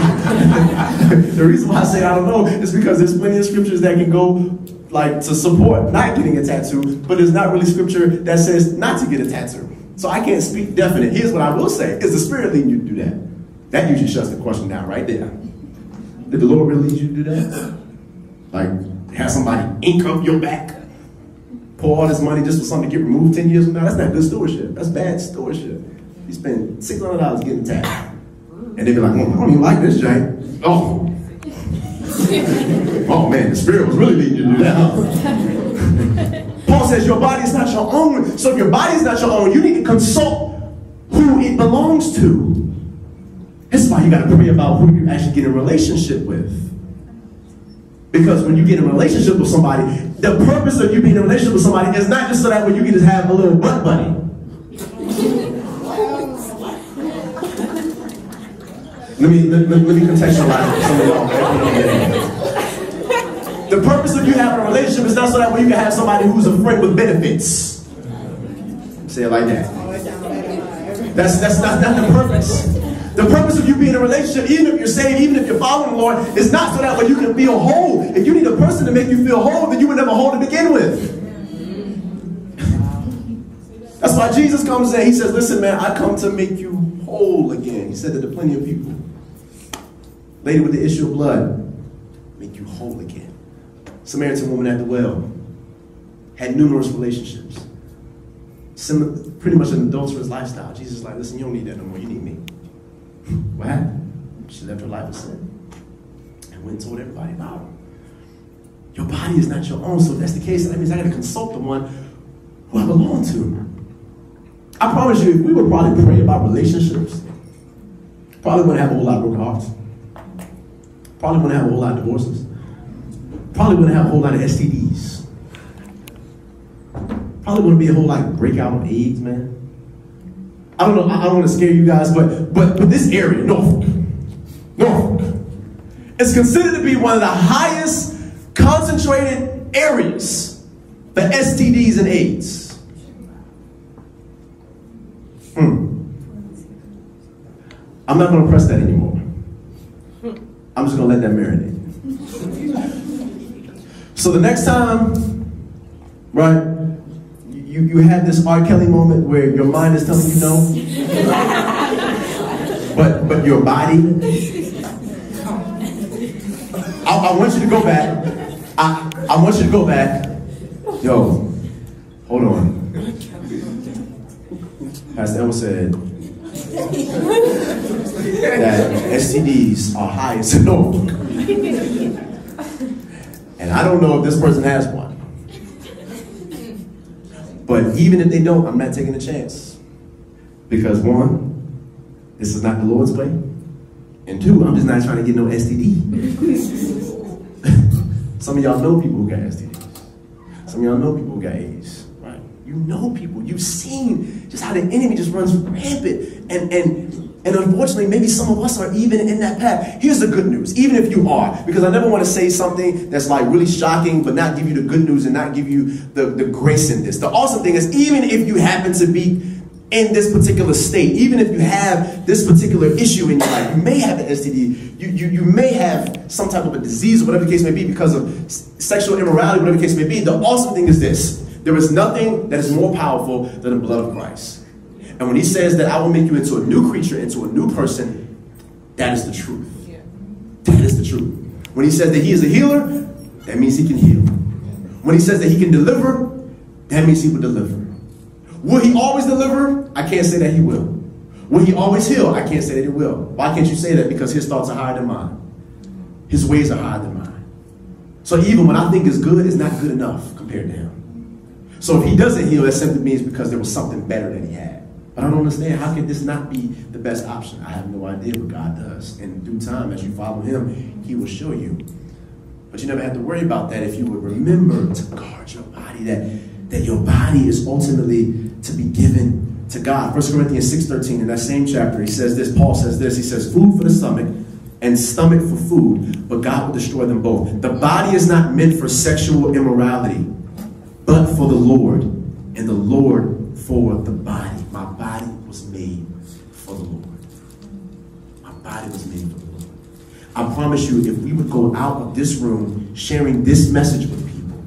A: the reason why I say I don't know is because there's plenty of scriptures that can go like to support not getting a tattoo, but there's not really scripture that says not to get a tattoo. So I can't speak definite. Here's what I will say: Is the Spirit leading you to do that? That usually shuts the question down right there. Did the Lord really lead you to do that? Like have somebody ink up your back? pour all this money just for something to get removed 10 years from now, that's not good stewardship. That's bad stewardship. You spend $600 getting taxed. And they'd be like, well, I don't even like this, Jay. Oh. oh, man, the Spirit was really leading you to do that. Paul says your body is not your own. So if your body is not your own, you need to consult who it belongs to. This is why you got to pray about who you actually get in relationship with. Because when you get in a relationship with somebody, the purpose of you being in a relationship with somebody is not just so that way you can just have a little butt buddy. Let me let, let, me contextualize some of y'all. The purpose of you having a relationship is not so that way you can have somebody who's a friend with benefits. Say it like that. That's that's not, not the purpose. The purpose of you being in a relationship, even if you're saved, even if you're following the Lord, is not so that way you can feel whole. If you need a person to make you feel whole, then you were never whole to begin with. That's why Jesus comes in. He says, Listen, man, I come to make you whole again. He said that to plenty of people. Lady with the issue of blood, make you whole again. Samaritan woman at the well had numerous relationships. Similar, pretty much an adulterous lifestyle. Jesus is like, listen, you don't need that no more. You need me. What happened? She left her life of sin and went and told everybody about her. Your body is not your own, so if that's the case, that means I gotta consult the one who I belong to. I promise you, we would probably pray about relationships, probably wouldn't have a whole lot of broken hearts. Probably wouldn't have a whole lot of divorces. Probably wouldn't have a whole lot of STDs. Probably wouldn't be a whole lot of breakout of AIDS, man. I don't know, I don't want to scare you guys, but but but this area, Norfolk, Norfolk, is considered to be one of the highest concentrated areas for STDs and AIDS. Hmm. I'm not going to press that anymore. I'm just to let that marinate. So the next time, right, you, you have this R. Kelly moment where your mind is telling you no, but but your body. I, I want you to go back. I, I want you to go back. Yo, hold on. Pastor Elmo said that STDs are high as Norfolk. And I don't know if this person has one. But even if they don't, I'm not taking a chance. Because one, this is not the Lord's way. And two, I'm just not trying to get no STD. Some of y'all know people who got STDs. Some of y'all know people who got AIDS. Right? You know people. You've seen just how the enemy just runs rampant. And and And unfortunately, maybe some of us are even in that path. Here's the good news, even if you are, because I never want to say something that's like really shocking, but not give you the good news and not give you the, the grace in this. The awesome thing is, even if you happen to be in this particular state, even if you have this particular issue in your life, you may have an STD, you, you, you may have some type of a disease or whatever the case may be because of sexual immorality, whatever the case may be. The awesome thing is this there is nothing that is more powerful than the blood of Christ. And when he says that I will make you into a new creature, into a new person, that is the truth. Yeah. That is the truth. When he says that he is a healer, that means he can heal. When he says that he can deliver, that means he will deliver. Will he always deliver? I can't say that he will. Will he always heal? I can't say that he will. Why can't you say that? Because his thoughts are higher than mine. His ways are higher than mine. So even when I think is good, it's not good enough compared to him. So if he doesn't heal, that simply means because there was something better than he had. But I don't understand how can this not be the best option? I have no idea what God does. In due time, as you follow Him, He will show you. But you never have to worry about that if you would remember to guard your body, that, that your body is ultimately to be given to God. 1 Corinthians 6.13, in that same chapter, he says this, Paul says this, he says, food for the stomach and stomach for food, but God will destroy them both. The body is not meant for sexual immorality, but for the Lord, and the Lord for the body was made for the Lord. My body was made for the Lord. I promise you, if we would go out of this room sharing this message with people,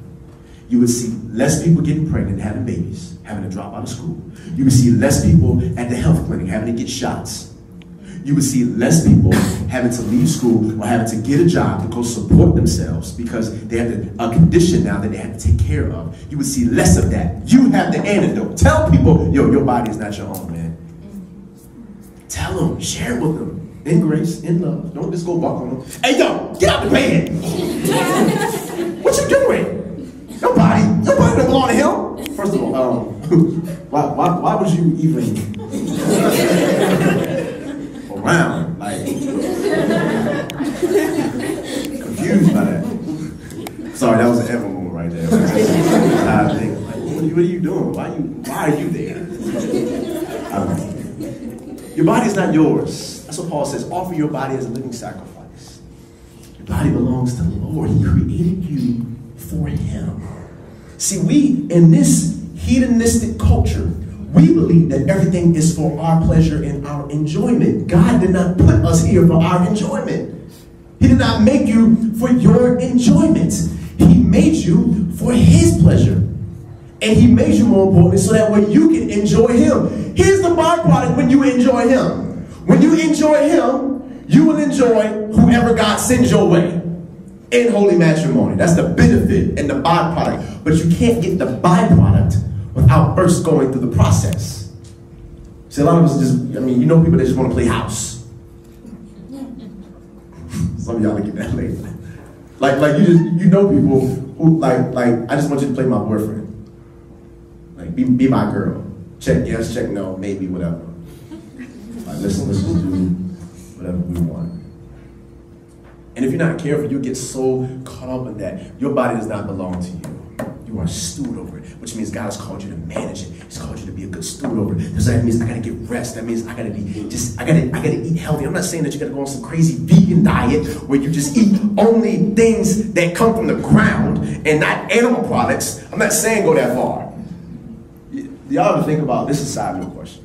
A: you would see less people getting pregnant, having babies, having to drop out of school. You would see less people at the health clinic having to get shots you would see less people having to leave school or having to get a job to go support themselves because they have a condition now that they have to take care of. You would see less of that. You have the antidote. Tell people, yo, your body is not your own, man. Tell them, share with them. In grace, in love. Don't just go buck on them. Hey, yo, get out the bed. what you doing? Nobody, nobody don't belong to him. First of all, um, why, why, why would you even around. Like, confused by that. Sorry, that was an ever moment right there. I think, like, what, are you, what are you doing? Why are you, why are you there? Your body's not yours. That's what Paul says. Offer your body as a living sacrifice. Your body belongs to the Lord. He created you for Him. See, we, in this hedonistic culture, we believe that everything is for our pleasure and our enjoyment. God did not put us here for our enjoyment. He did not make you for your enjoyment. He made you for his pleasure. And he made you more importantly so that way you can enjoy him. Here's the byproduct when you enjoy him. When you enjoy him, you will enjoy whoever God sends your way in holy matrimony. That's the benefit and the byproduct. But you can't get the byproduct without first going through the process. See, a lot of us just, I mean, you know people that just want to play house. Some of y'all get that later. Like, like you just, you know people who, like, like, I just want you to play my boyfriend. Like, be, be my girl. Check yes, check no, maybe, whatever. Listen, let's just do whatever we want. And if you're not careful, you'll get so caught up in that. Your body does not belong to you. You are a steward over it, which means God has called you to manage it. He's called you to be a good steward over it. that means I gotta get rest. That means I gotta be just, I gotta, I gotta eat healthy. I'm not saying that you gotta go on some crazy vegan diet where you just eat only things that come from the ground and not animal products. I'm not saying go that far. Y'all ever think about this is side note question.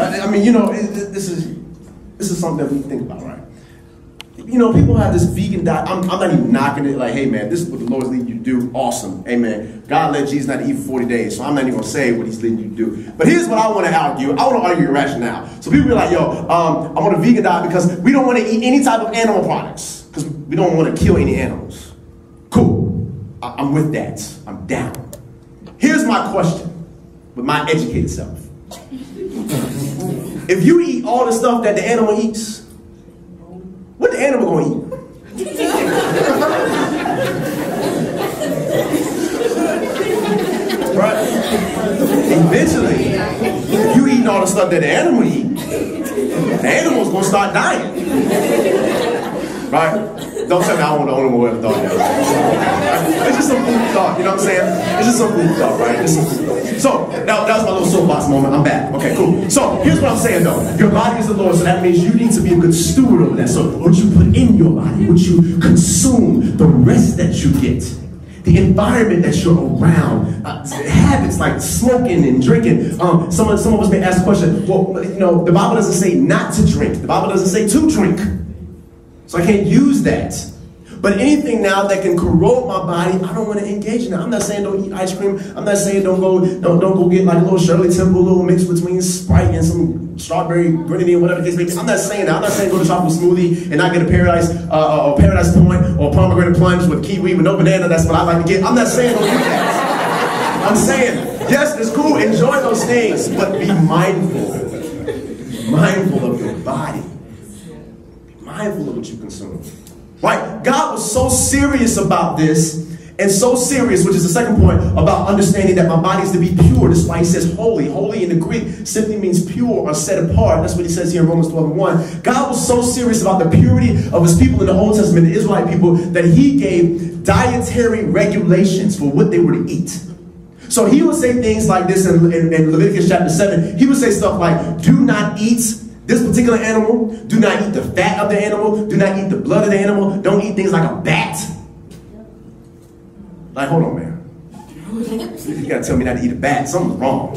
A: I mean, you know, this is this is something that we think about, right? you know, people have this vegan diet. I'm, I'm, not even knocking it. Like, hey, man, this is what the Lord's leading you to do. Awesome. Amen. God led Jesus not to eat for 40 days, so I'm not even going to say what he's leading you to do. But here's what I want to argue. I want to argue your rationale. So people be like, yo, um, I'm on a vegan diet because we don't want to eat any type of animal products because we don't want to kill any animals. Cool. I, I'm with that. I'm down. Here's my question with my educated self. if you eat all the stuff that the animal eats, what the animal gonna eat? right? Eventually, if you eating all the stuff that the animal eat, the animal's gonna start dying. Right? Don't tell me I want the only one who ever? It's just some food thought, you know what I'm saying? It's just some food thought, right? It's. So that, that was my little soapbox moment. I'm back. Okay, cool. So here's what I'm saying though. Your body is the Lord, so that means you need to be a good steward over that. So what you put in your body, what you consume, the rest that you get the environment that you're around, uh, habits like smoking and drinking. Um, some, of, some of us may ask the question, well, you know, the Bible doesn't say not to drink. The Bible doesn't say to drink. So I can't use that. But anything now that can corrode my body, I don't want to engage in that. I'm not saying don't eat ice cream. I'm not saying don't go don't, don't go get like a little Shirley Temple, a little mix between Sprite and some strawberry grenadine, whatever the case may be. I'm not saying that. I'm not saying go to Tropical Smoothie and not get a paradise uh, or paradise point or pomegranate plunge with kiwi with no banana. That's what I like to get. I'm not saying don't do that. I'm saying yes, it's cool. Enjoy those things, but be mindful. Mindful of your body. Of what you consume. Right? God was so serious about this and so serious, which is the second point, about understanding that my body is to be pure. That's why he says holy. Holy in the Greek simply means pure or set apart. That's what he says here in Romans 12 and 1. God was so serious about the purity of his people in the Old Testament, the Israelite people, that he gave dietary regulations for what they were to eat. So he would say things like this in, in, in Leviticus chapter 7. He would say stuff like, do not eat this particular animal, do not eat the fat of the animal, do not eat the blood of the animal, don't eat things like a bat. Like, hold on, man. You gotta tell me not to eat a bat. Something's wrong.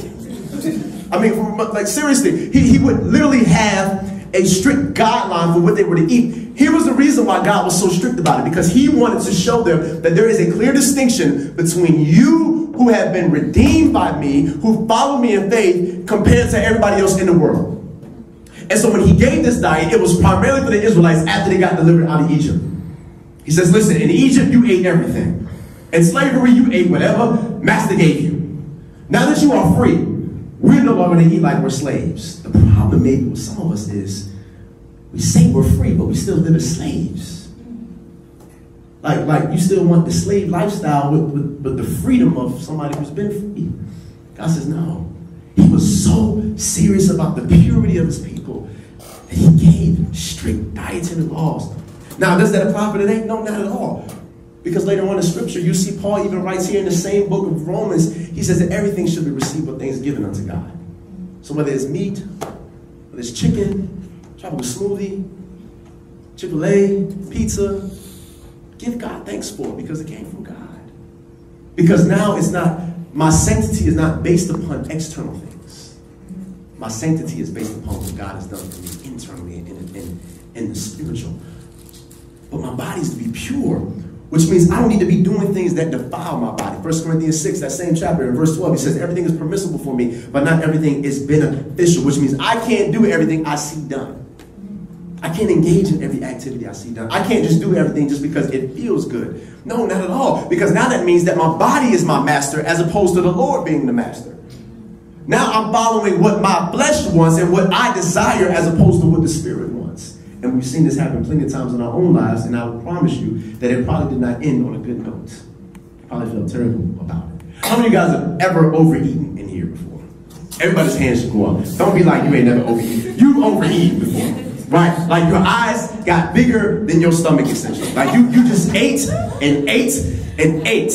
A: I mean, like seriously, he, he would literally have a strict guideline for what they were to eat. Here was the reason why God was so strict about it, because he wanted to show them that there is a clear distinction between you who have been redeemed by me, who follow me in faith, compared to everybody else in the world. And so when he gave this diet, it was primarily for the Israelites after they got delivered out of Egypt. He says, listen, in Egypt, you ate everything. In slavery, you ate whatever master gave you. Now that you are free, we're no longer to eat like we're slaves. The problem maybe with some of us is we say we're free, but we still live as slaves. Like, like you still want the slave lifestyle with, with, with the freedom of somebody who's been free. God says, no. He was so serious about the purity of his people he gave strict dietary laws. Now, does that apply for today? No, not at all. Because later on in scripture, you see Paul even writes here in the same book of Romans, he says that everything should be received with thanksgiving unto God. So whether it's meat, whether it's chicken, tropical smoothie, Chick-fil-A, pizza, give God thanks for it because it came from God. Because now it's not, my sanctity is not based upon external things. My sanctity is based upon what God has done for me internally and in, in, in the spiritual. But my body is to be pure, which means I don't need to be doing things that defile my body. 1 Corinthians 6, that same chapter, in verse 12, he says, Everything is permissible for me, but not everything is beneficial, which means I can't do everything I see done. I can't engage in every activity I see done. I can't just do everything just because it feels good. No, not at all. Because now that means that my body is my master as opposed to the Lord being the master. Now I'm following what my flesh wants and what I desire as opposed to what the Spirit wants. And we've seen this happen plenty of times in our own lives, and I will promise you that it probably did not end on a good note. You probably felt terrible about it. How many of you guys have ever overeaten in here before? Everybody's hands should go up. Don't be like you ain't never overeaten. You've overeaten before. Right? Like your eyes got bigger than your stomach essentially. Like you, you just ate and ate and ate.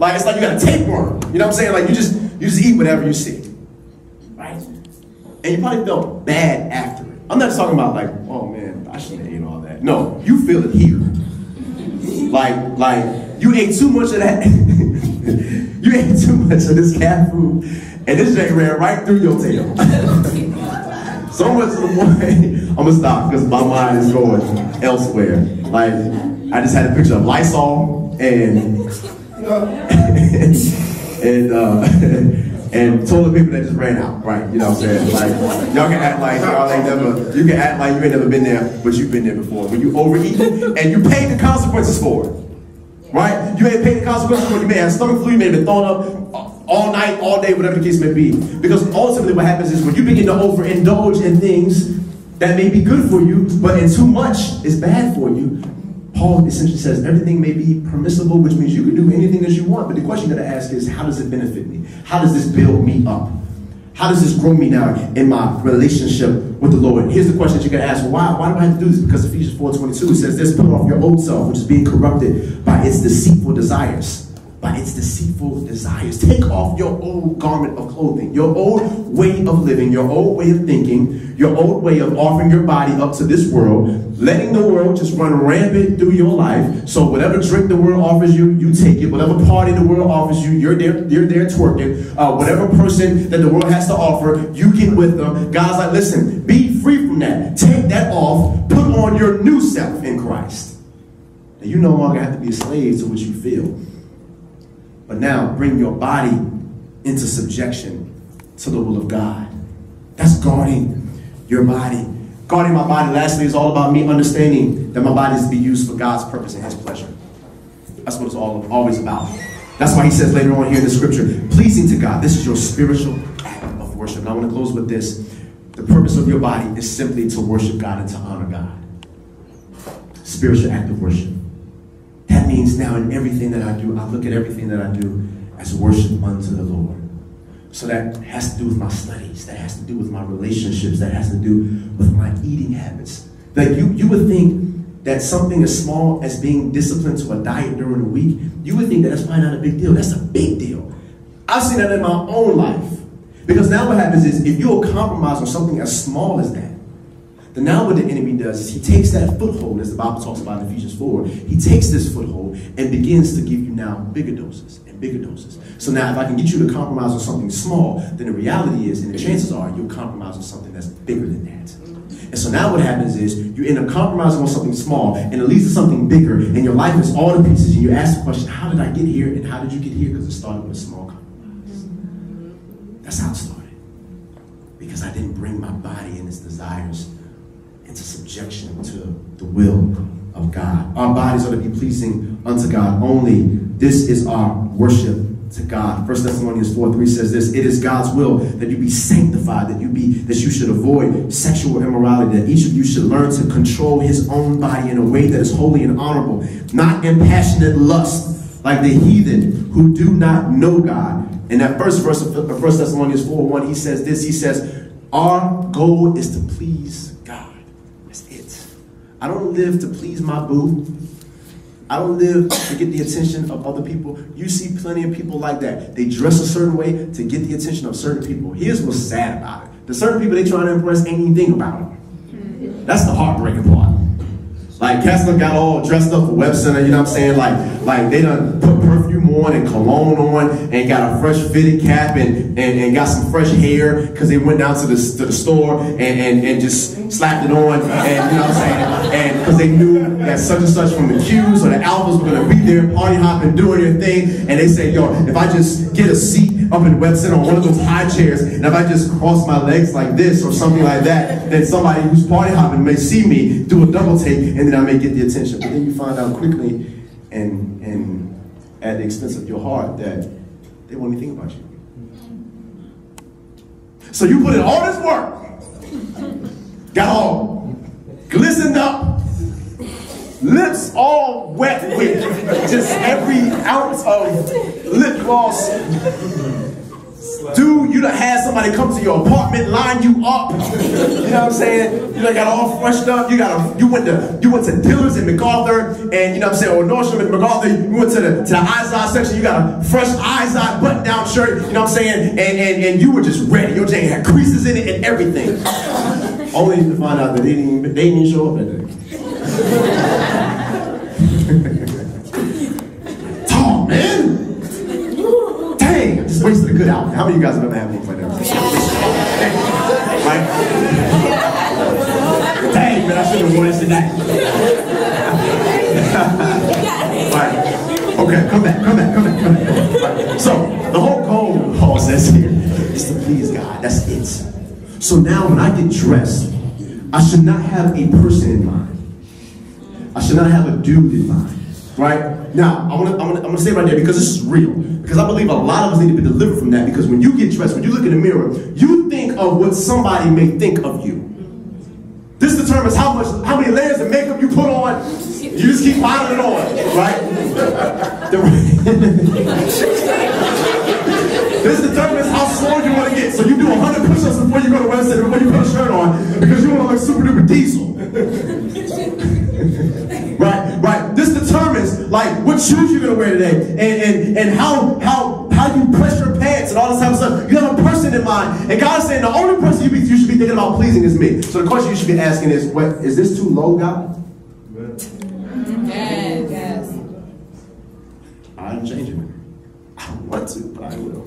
A: Like it's like you got a tapeworm. You know what I'm saying? Like you just you just eat whatever you see. And you probably felt bad after it. I'm not talking about like, oh man, I shouldn't have ate all that. No, you feel it here. Like, like you ate too much of that. you ate too much of this cat food, and this thing ran right through your tail. So much to the point, I'm gonna stop because my mind is going elsewhere. Like, I just had a picture of Lysol and and uh, and told the people that just ran out, right? You know what I'm saying? Like, y'all can act like y'all ain't never, you can act like you ain't never been there, but you've been there before. When you overeat and you pay the consequences for it. Right? You ain't paid the consequences for it. You may have stomach flu, you may have been thrown up all night, all day, whatever the case may be. Because ultimately what happens is when you begin to overindulge in things that may be good for you, but in too much is bad for you, Paul essentially says everything may be permissible, which means you can do anything that you want. But the question got to ask is, how does it benefit me? How does this build me up? How does this grow me now in my relationship with the Lord? Here's the question that you can ask. Why, why do I have to do this? Because Ephesians 4.22 says this, put off your old self, which is being corrupted by its deceitful desires by its deceitful desires. Take off your old garment of clothing, your old way of living, your old way of thinking, your old way of offering your body up to this world, letting the world just run rampant through your life. So whatever drink the world offers you, you take it. Whatever party the world offers you, you're there, you're there twerking. Uh, whatever person that the world has to offer, you get with them. God's like, listen, be free from that. Take that off. Put on your new self in Christ. And you no longer have to be a slave to what you feel. But now bring your body into subjection to the will of God. That's guarding your body. Guarding my body, lastly, is all about me understanding that my body is to be used for God's purpose and His pleasure. That's what it's all always about. That's why he says later on here in the scripture, pleasing to God. This is your spiritual act of worship. And I want to close with this. The purpose of your body is simply to worship God and to honor God. Spiritual act of worship. That means now in everything that I do, I look at everything that I do as worship unto the Lord. So that has to do with my studies. That has to do with my relationships. That has to do with my eating habits. Like you, you would think that something as small as being disciplined to a diet during the week, you would think that that's probably not a big deal. That's a big deal. I've seen that in my own life. Because now what happens is if you'll compromise on something as small as that, now what the enemy does is he takes that foothold, as the Bible talks about in Ephesians 4, he takes this foothold and begins to give you now bigger doses and bigger doses. So now if I can get you to compromise on something small, then the reality is, and the chances are, you'll compromise on something that's bigger than that. And so now what happens is you end up compromising on something small and it leads to something bigger and your life is all to pieces and you ask the question, how did I get here and how did you get here? Because it started with a small compromise. That's how it started. Because I didn't bring my body and its desires into subjection to the will of God. Our bodies are to be pleasing unto God only. This is our worship to God. First Thessalonians 4 3 says this It is God's will that you be sanctified, that you be that you should avoid sexual immorality, that each of you should learn to control his own body in a way that is holy and honorable, not in passionate lust, like the heathen who do not know God. In that first verse of 1 Thessalonians 4 1, he says this, he says, Our goal is to please. I don't live to please my boo. I don't live to get the attention of other people. You see plenty of people like that. They dress a certain way to get the attention of certain people. Here's what's sad about it. The certain people they trying to impress ain't anything about them. That's the heartbreaking part. Like Kessler got all dressed up for Webb Center, you know what I'm saying? Like, like they done put perfume on and cologne on and got a fresh fitted cap and, and, and got some fresh hair because they went down to the, to the store and, and, and just slapped it on and you know what I'm saying? And because they knew that such and such from the Qs or the Alphas were gonna be there party hopping, doing their thing. And they say, yo, if I just get a seat up in Webb Center on one of those high chairs and if I just cross my legs like this or something like that, then somebody who's party hopping may see me do a double take and then I may get the attention. But then you find out quickly and, and at the expense of your heart that they won't even think about you. So you put in all this work, got all glistened up, lips all wet with just every ounce of lip gloss. Dude, you done had somebody come to your apartment, line you up. You know what I'm saying? You done got all freshed up. You got a, you went to you went to Dillard's in MacArthur, and you know what I'm saying, or Nordstrom in MacArthur. You went to the to the Izod section. You got a fresh Izod button down shirt. You know what I'm saying? And and and you were just ready. Your jacket had creases in it and everything. Only to find out that they didn't even, they didn't even show up that wasted a good outfit. How many of you guys have ever had things like that? Right? Dang, man, I should have worn this tonight. right. Okay, come back, come back, come back, come back. Right. So, the whole goal, Paul says here, is to please God. That's it. So now when I get dressed, I should not have a person in mind. I should not have a dude in mind. Right? Now, I'm gonna, I'm, gonna, I'm gonna say right there because this is real. Because I believe a lot of us need to be delivered from that. Because when you get dressed, when you look in the mirror, you think of what somebody may think of you. This determines how much, how many layers of makeup you put on. You just keep piling it on, right? this determines how small you want to get. So you do 100 push-ups before you go to Wednesday, before you put a shirt on, because you want to look super duper diesel. like what shoes you're gonna wear today, and, and, and how, how, how you press your pants and all this type of stuff. You have a person in mind. And God's saying the only person you, be, you should be thinking about pleasing is me. So the question you should be asking is, what, is this too low, God?
B: Yes. Yes.
A: I'm changing it. I don't want to, but I will.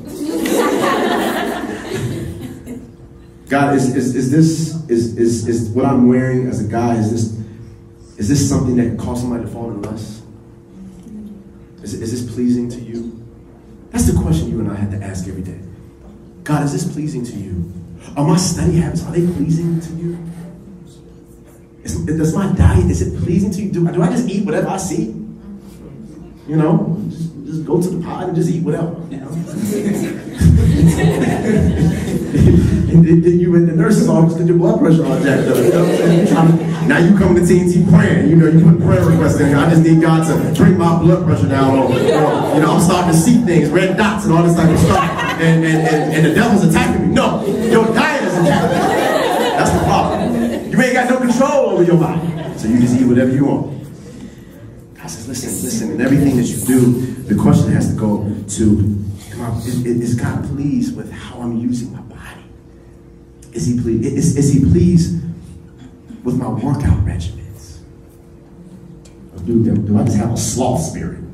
A: God, is, is, is this is, is, is what I'm wearing as a guy, is this is this something that can cause somebody to fall in lust? Is, is this pleasing to you? That's the question you and I have to ask every day. God, is this pleasing to you? Are my study habits, are they pleasing to you? Is, does my diet, is it pleasing to you? Do, do I just eat whatever I see? You know, just, go to the pod and just eat whatever. You know? and then you in the nurse's office because your blood pressure all jacked up. You know what I'm saying? now you come to TNT praying. You know, you put prayer requests in. I just need God to bring my blood pressure down. Or, or, you know, I'm starting to see things, red dots and all this type of stuff. And, and, and, and the devil's attacking me. No, your diet is attacking me. That's the problem. You ain't got no control over your body. So you just eat whatever you want. Says, listen, listen, in everything that you do, the question has to go to, is God pleased with how I'm using my body? Is he pleased? Is, is he pleased with my workout regimens? Or do, do I just have a sloth spirit?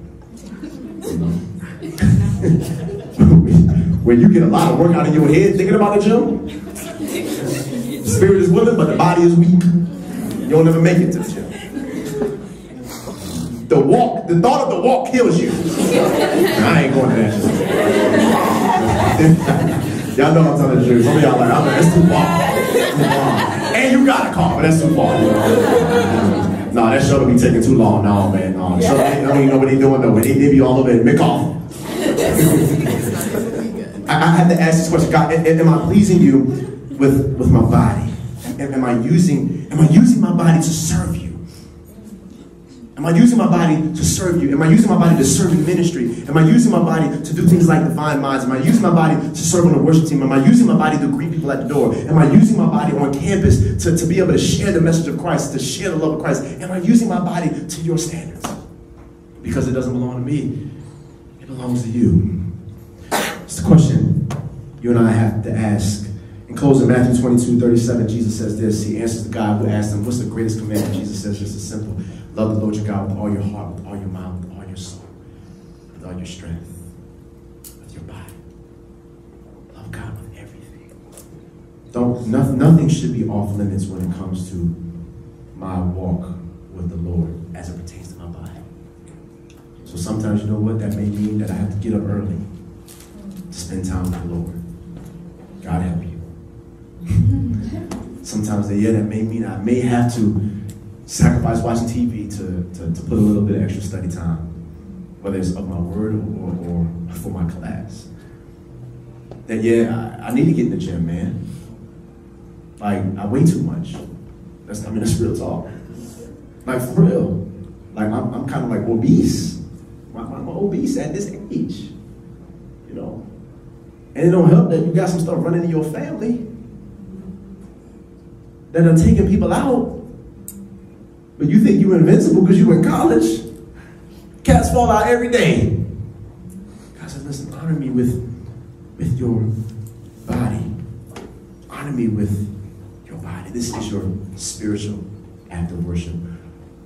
A: when you get a lot of work out of your head thinking about the gym, the spirit is willing, but the body is weak. You'll never make it to the gym. The walk, the thought of the walk kills you. I ain't going to that. y'all know I'm telling the truth. Some of y'all like, I'm like, that's too far. And you got a car, but that's too far. no, that show to be taking too long. No, man, no. Show, I don't even know what they doing though. They, they be all over it. Off. I, I have to ask this question, God, am I pleasing you with, with my body? Am, am I using, am I using my body to serve you? Am I using my body to serve you? Am I using my body to serve in ministry? Am I using my body to do things like Divine Minds? Am I using my body to serve on the worship team? Am I using my body to greet people at the door? Am I using my body on campus to, to be able to share the message of Christ, to share the love of Christ? Am I using my body to your standards? Because it doesn't belong to me, it belongs to you. It's the question you and I have to ask. In closing, Matthew 22, 37, Jesus says this. He answers the guy who asked him, What's the greatest commandment? Jesus says, Just as simple. Love the Lord your God with all your heart, with all your mind, with all your soul, with all your strength, with your body. Love God with everything. Don't no, nothing should be off limits when it comes to my walk with the Lord as it pertains to my body. So sometimes you know what that may mean that I have to get up early to spend time with the Lord. God help you. sometimes yeah, that may mean I may have to sacrifice watching TV to, to, to, put a little bit of extra study time, whether it's of my word or, or for my class. That, yeah, I, I, need to get in the gym, man. Like, I weigh too much. That's, I mean, that's real talk. Like, for real. Like, I'm, I'm kind of like obese. I'm, I'm obese at this age, you know. And it don't help that you got some stuff running in your family that are taking people out but you think you're invincible because you're in college? Cats fall out every day. God said, listen, honor me with, with your body. Honor me with your body. This is your spiritual act of worship.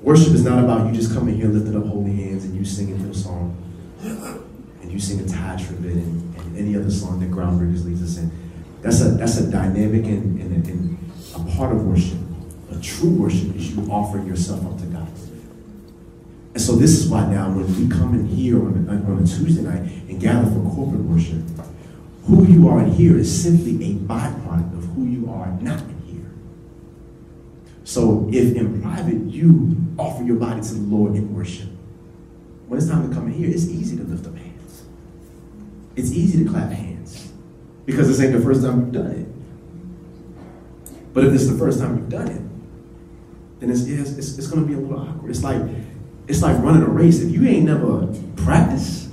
A: Worship is not about you just coming here lifting up holy hands and you singing your song. And you sing a Tithe Tribute and, and any other song that Groundbreakers leads us in. That's a, that's a dynamic and, and, and a part of worship. A true worship is you offering yourself up to God. And so this is why now when we come in here on a, on a Tuesday night and gather for corporate worship, who you are in here is simply a byproduct of who you are not in here. So if in private you offer your body to the Lord in worship, when it's time to come in here, it's easy to lift up hands. It's easy to clap hands because this ain't the first time you've done it. But if it's the first time you've done it, then it's, it's, it's, going to be a little awkward. It's like, it's like running a race. If you ain't never practiced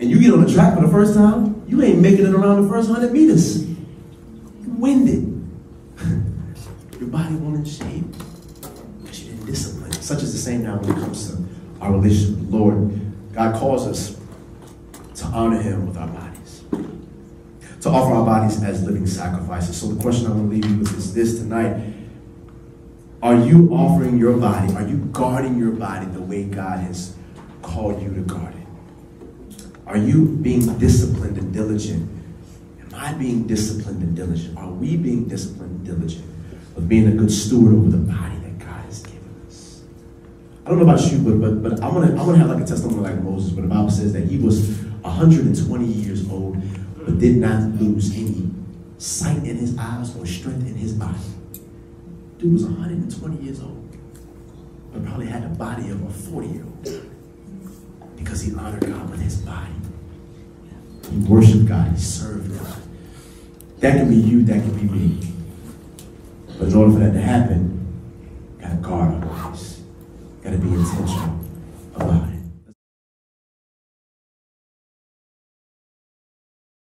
A: and you get on the track for the first time, you ain't making it around the first 100 meters. You winded. Your body won't in shape because you didn't discipline. Such is the same now when it comes to our relationship with the Lord, God calls us to honor Him with our bodies, to offer our bodies as living sacrifices. So the question I want to leave you with is this tonight. Are you offering your body? Are you guarding your body the way God has called you to guard it? Are you being disciplined and diligent? Am I being disciplined and diligent? Are we being disciplined and diligent of being a good steward over the body that God has given us? I don't know about you, but but but I want to I want to have like a testimony like Moses, but the Bible says that he was 120 years old, but did not lose any sight in his eyes or strength in his body. Dude was 120 years old, but probably had the body of a 40 year old because he honored God with his body. He worshiped God, he served God. That can be you, that can be me. But in order for that to happen, gotta guard our bodies. Gotta be intentional.